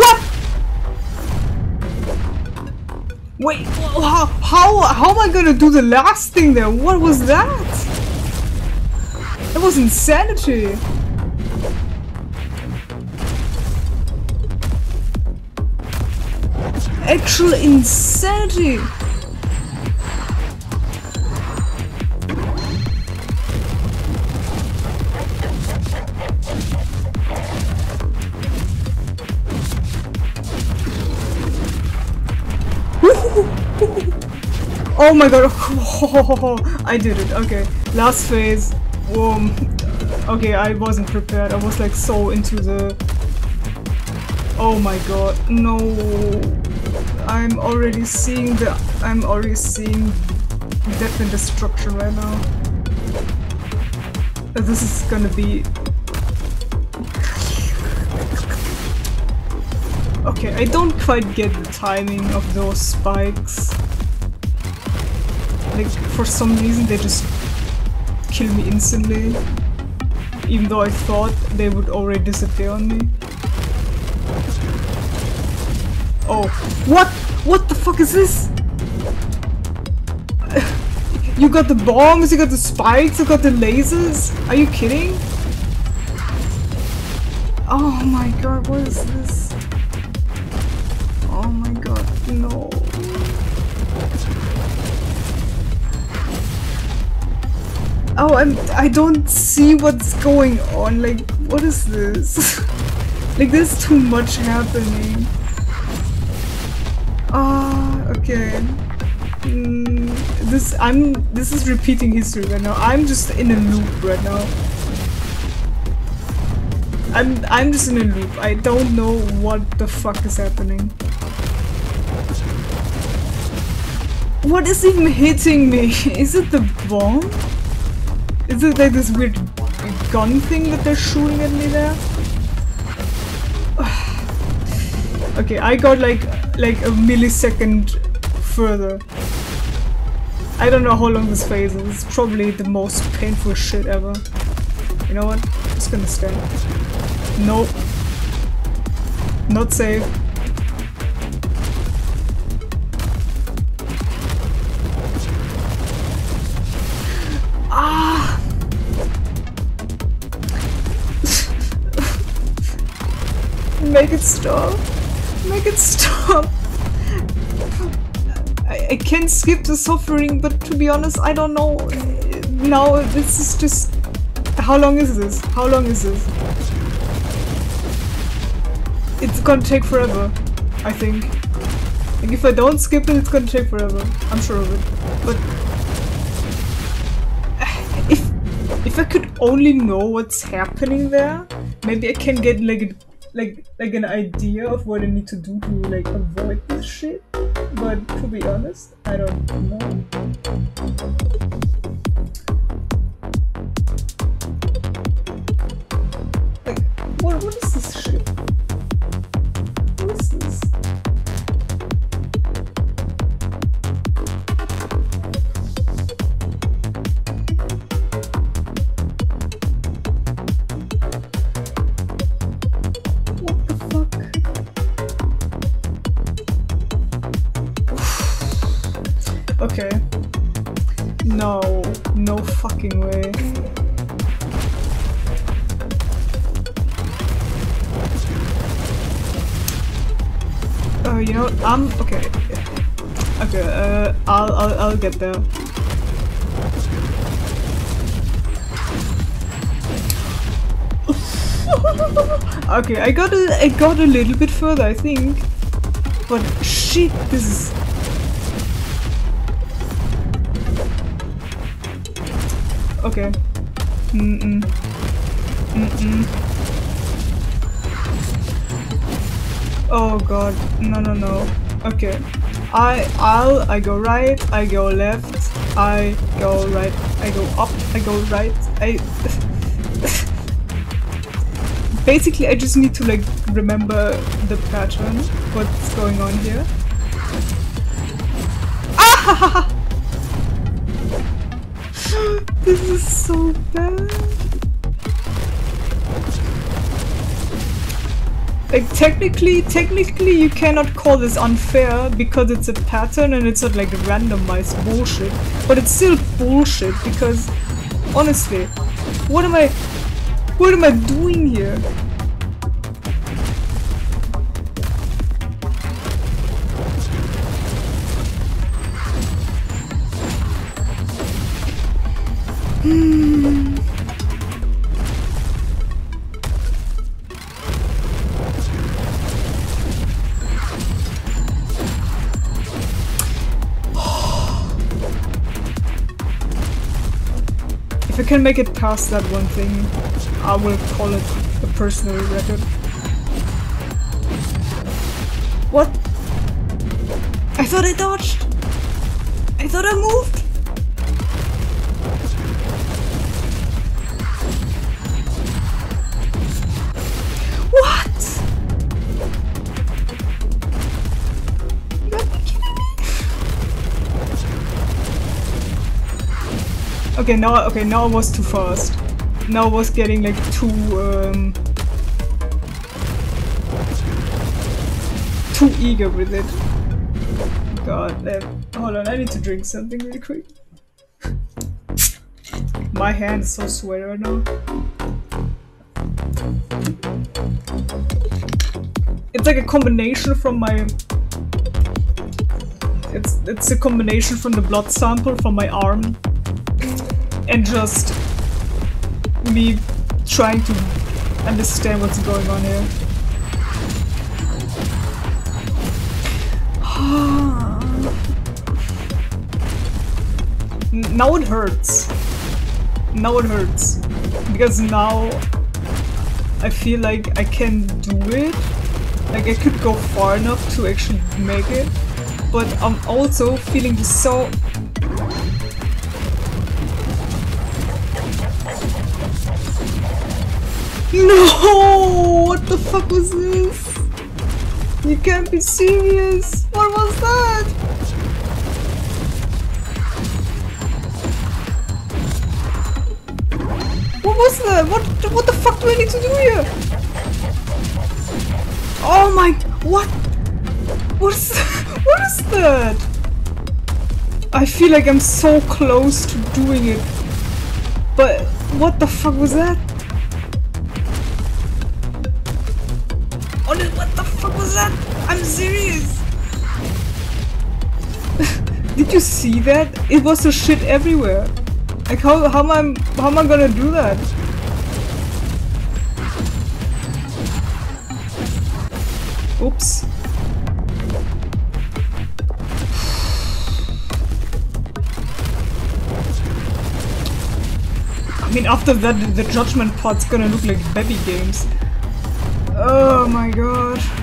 What? Wait, how, how, how am I gonna do the last thing there? What was that? That was insanity. Insanity! Oh my god, I did it, okay. Last phase, um, okay, I wasn't prepared, I was like so into the... Oh my god, no. I'm already seeing the I'm already seeing death and destruction right now. This is gonna be Okay, I don't quite get the timing of those spikes. Like, for some reason they just kill me instantly. Even though I thought they would already disappear on me. What? What the fuck is this? you got the bombs, you got the spikes, you got the lasers? Are you kidding? Oh my god, what is this? Oh my god, no. Oh, I'm- I don't see what's going on, like, what is this? like, there's too much happening. This- I'm- this is repeating history right now. I'm just in a loop right now. I'm- I'm just in a loop. I don't know what the fuck is happening. What is even hitting me? Is it the bomb? Is it like this weird gun thing that they're shooting at me there? okay, I got like like a millisecond further. I don't know how long this phase is. It's probably the most painful shit ever. You know what? I'm just gonna stay. Nope. Not safe. Ah! Make it stop. Make it stop. I, can skip the suffering, but to be honest, I don't know. Now this is just. How long is this? How long is this? It's gonna take forever, I think. Like if I don't skip it, it's gonna take forever. I'm sure of it. But if if I could only know what's happening there, maybe I can get like a, like like an idea of what I need to do to like avoid this shit. But to be honest, I don't know. Like, what what is this shit? I'll, get there. okay, I got a, I got a little bit further, I think. But shit, this is. Okay. Mm mm. Mm mm. Oh god, no no no. Okay. I I'll I go right, I go left, I go right, I go up, I go right, I Basically I just need to like remember the pattern, what's going on here. Ah! this is so bad. Like technically, technically you cannot call this unfair because it's a pattern and it's not like randomized bullshit. But it's still bullshit because honestly, what am I what am I doing here? Can make it past that one thing, I will call it a personal record. What? I thought I dodged! I thought I moved! Okay, now okay, now I was too fast. Now I was getting like too um too eager with it. God damn. Hold on, I need to drink something really quick. My hand is so sweaty right now. It's like a combination from my it's it's a combination from the blood sample from my arm and just me trying to understand what's going on here. now it hurts. Now it hurts. Because now I feel like I can do it. Like I could go far enough to actually make it. But I'm also feeling so No! What the fuck was this? You can't be serious! What was that? What was that? What what the fuck do I need to do here? Oh my what? What is that? What is that? I feel like I'm so close to doing it. But what the fuck was that? Serious! Did you see that? It was a shit everywhere. Like how how am I how am I gonna do that? Oops. I mean after that the judgment part's gonna look like baby games. Oh my god.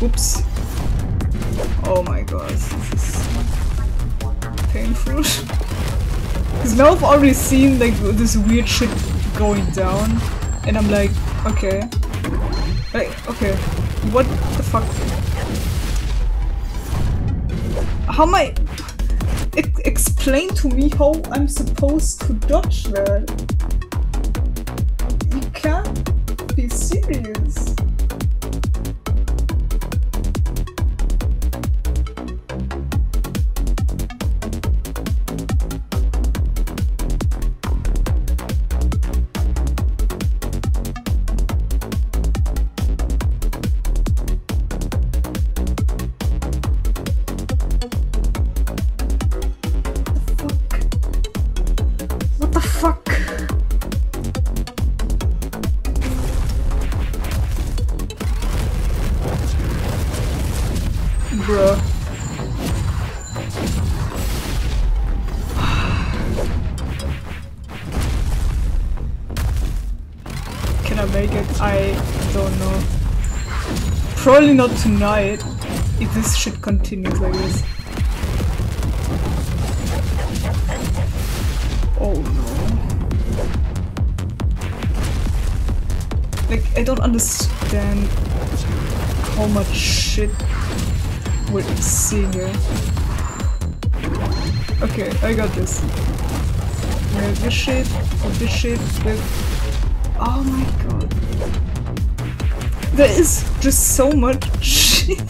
Oops. Oh my god, this is painful. Because now I've already seen like this weird shit going down, and I'm like, okay. Like, okay, what the fuck? How am I... E explain to me how I'm supposed to dodge that. You can't be serious. Not tonight, if this shit continues like this. Oh no. Like, I don't understand how much shit we're seeing here. Okay, I got this. We have this shit, this shit, with... Oh my god. There is just so much shit.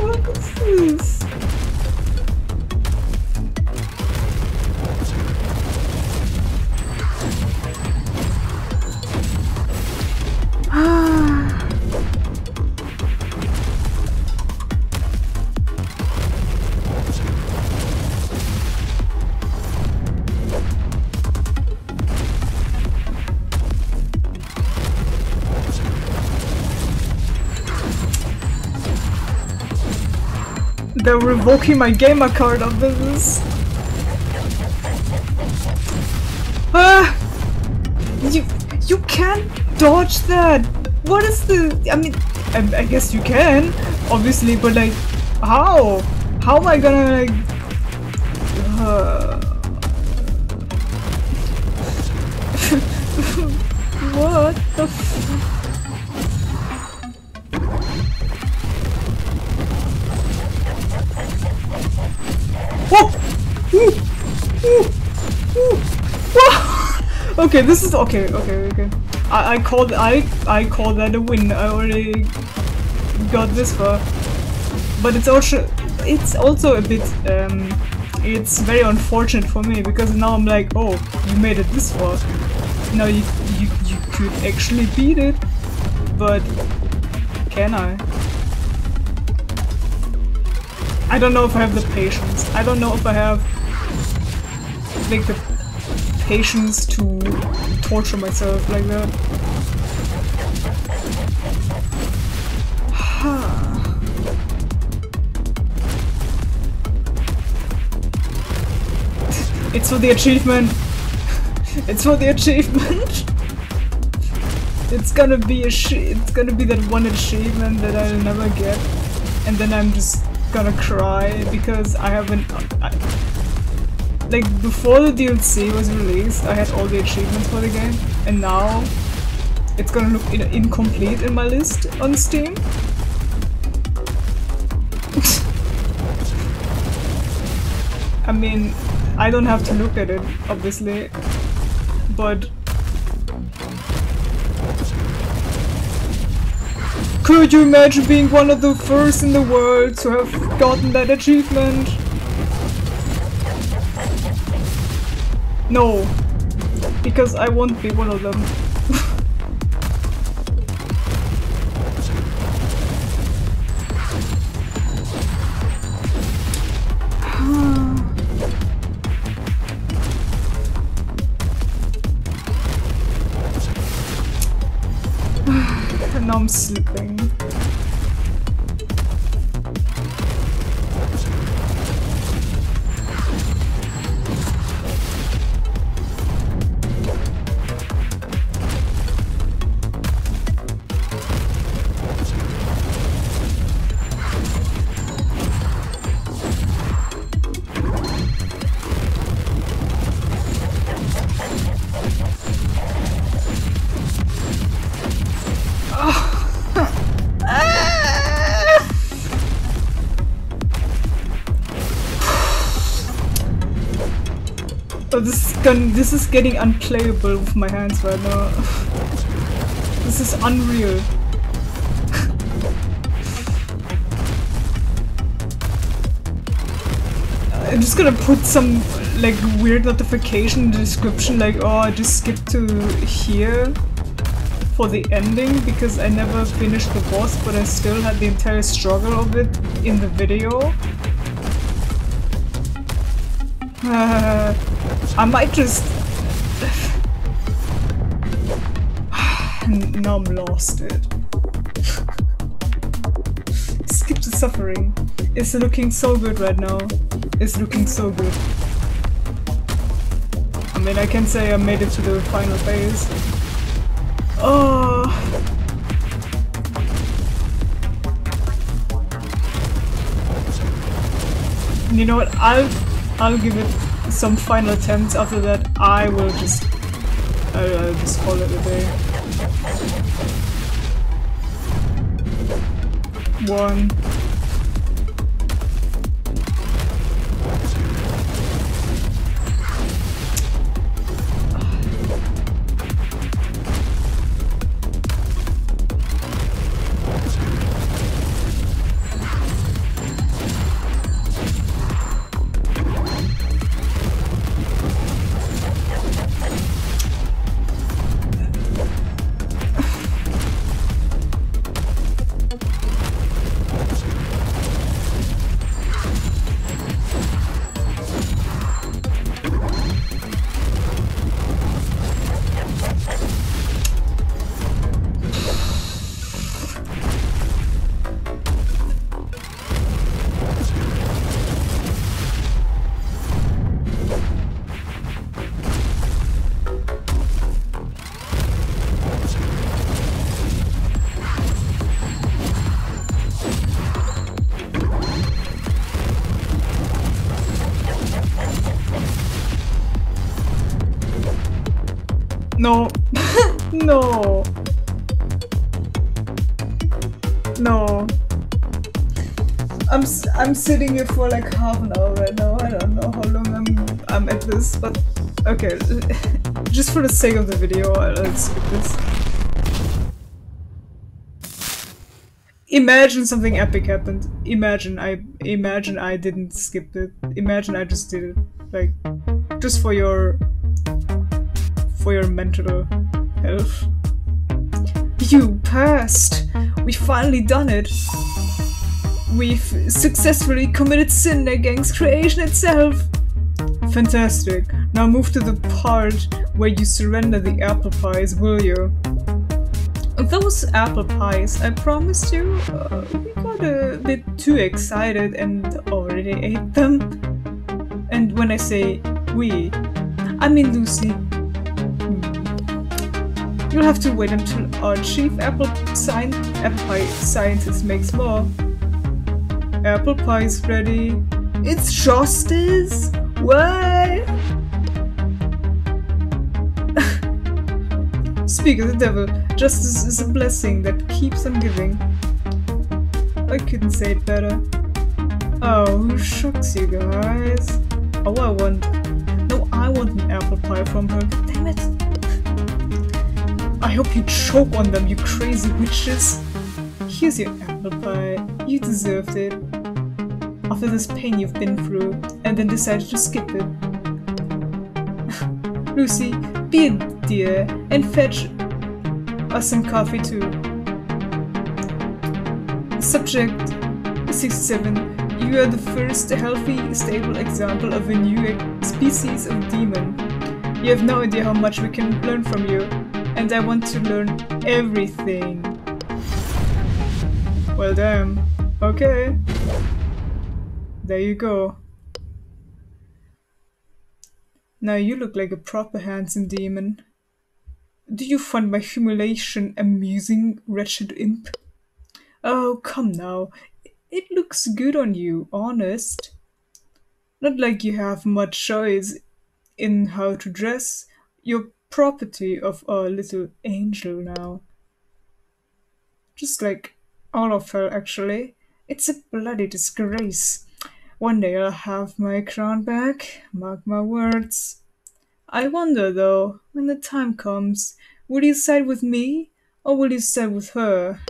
what is this? Revoking my gamer card after this. Ah! You you can't dodge that. What is the? I mean, I, I guess you can, obviously, but like, how? How am I gonna like? This is okay, okay, okay. I I called I I called that a win. I already got this far, but it's also it's also a bit um it's very unfortunate for me because now I'm like, oh, you made it this far. Now you you you could actually beat it, but can I? I don't know if I have the patience. I don't know if I have like the patience to torture myself like that. it's for the achievement. it's for the achievement. it's gonna be a it's gonna be that one achievement that I'll never get, and then I'm just gonna cry because I haven't. Like before the DLC was released, I had all the achievements for the game, and now it's gonna look in incomplete in my list on Steam. I mean, I don't have to look at it, obviously, but Could you imagine being one of the first in the world to have gotten that achievement? No, because I won't be one of them. is this is getting unplayable with my hands right now. this is unreal. I'm just gonna put some like weird notification in the description like oh I just skipped to here for the ending because I never finished the boss but I still had the entire struggle of it in the video. I might just... numb lost it. Skip the suffering. It's looking so good right now. It's looking so good. I mean, I can say I made it to the final phase. Oh... You know what? I'll I'll give it some final attempts. After that, I will just I'll, just call it a day. One. Sitting here for like half an hour right now. I don't know how long I'm I'm at this, but okay. Just for the sake of the video, I'll skip this. imagine something epic happened. Imagine I imagine I didn't skip it. Imagine I just did it. Like just for your for your mental health. You passed! We finally done it! We've successfully committed sin against creation itself! Fantastic. Now move to the part where you surrender the apple pies, will you? Those apple pies, I promised you, uh, we got a bit too excited and already ate them. And when I say we, I mean Lucy. Hmm. You'll have to wait until our chief apple, apple pie scientist makes more. Apple pie's ready. It's justice! What? Speak of the devil, justice is a blessing that keeps on giving. I couldn't say it better. Oh, who shocks you guys? Oh, I want. No, I want an apple pie from her. Damn it! I hope you choke on them, you crazy witches! Here's your apple pie. You deserved it. After this pain you've been through, and then decided to skip it. Lucy, be a dear and fetch us some coffee too. Subject 67. You are the first healthy, stable example of a new species of demon. You have no idea how much we can learn from you, and I want to learn everything. Well damn. Okay. There you go. Now you look like a proper handsome demon. Do you find my humiliation amusing, wretched imp? Oh, come now. It looks good on you, honest. Not like you have much choice in how to dress. You're property of our little angel now. Just like all of her, actually. It's a bloody disgrace. One day I'll have my crown back, mark my words. I wonder, though, when the time comes, will you side with me or will you side with her?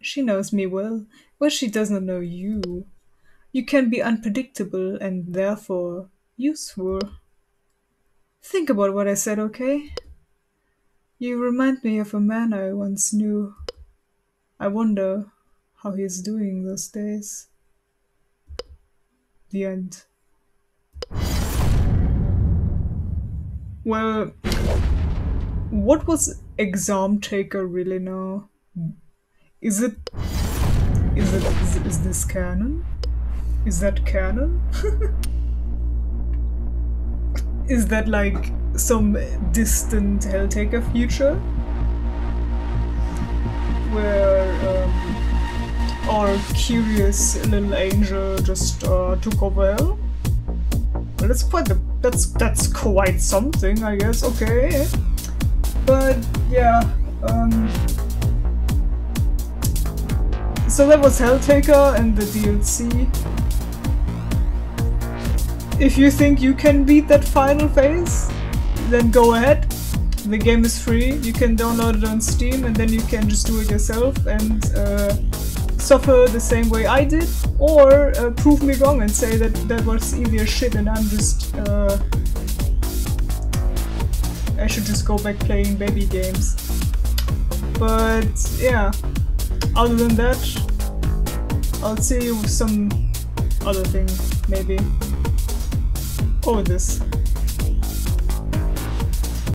She knows me well, but she does not know you. You can be unpredictable and therefore useful. Think about what I said, okay? You remind me of a man I once knew. I wonder how he's doing those days. The end. Well, what was Examtaker really now? Is it is it is, is this canon? Is that canon? is that like some distant Helltaker future? Where um, our curious little angel just uh, took over hell? Well, that's quite that's that's quite something, I guess. Okay, but yeah. Um, so that was Helltaker and the DLC. If you think you can beat that final phase, then go ahead. The game is free, you can download it on Steam and then you can just do it yourself and uh, suffer the same way I did, or uh, prove me wrong and say that that was easier shit and I'm just uh, I should just go back playing baby games. But yeah, other than that, I'll see you with some other thing, maybe. Oh, this.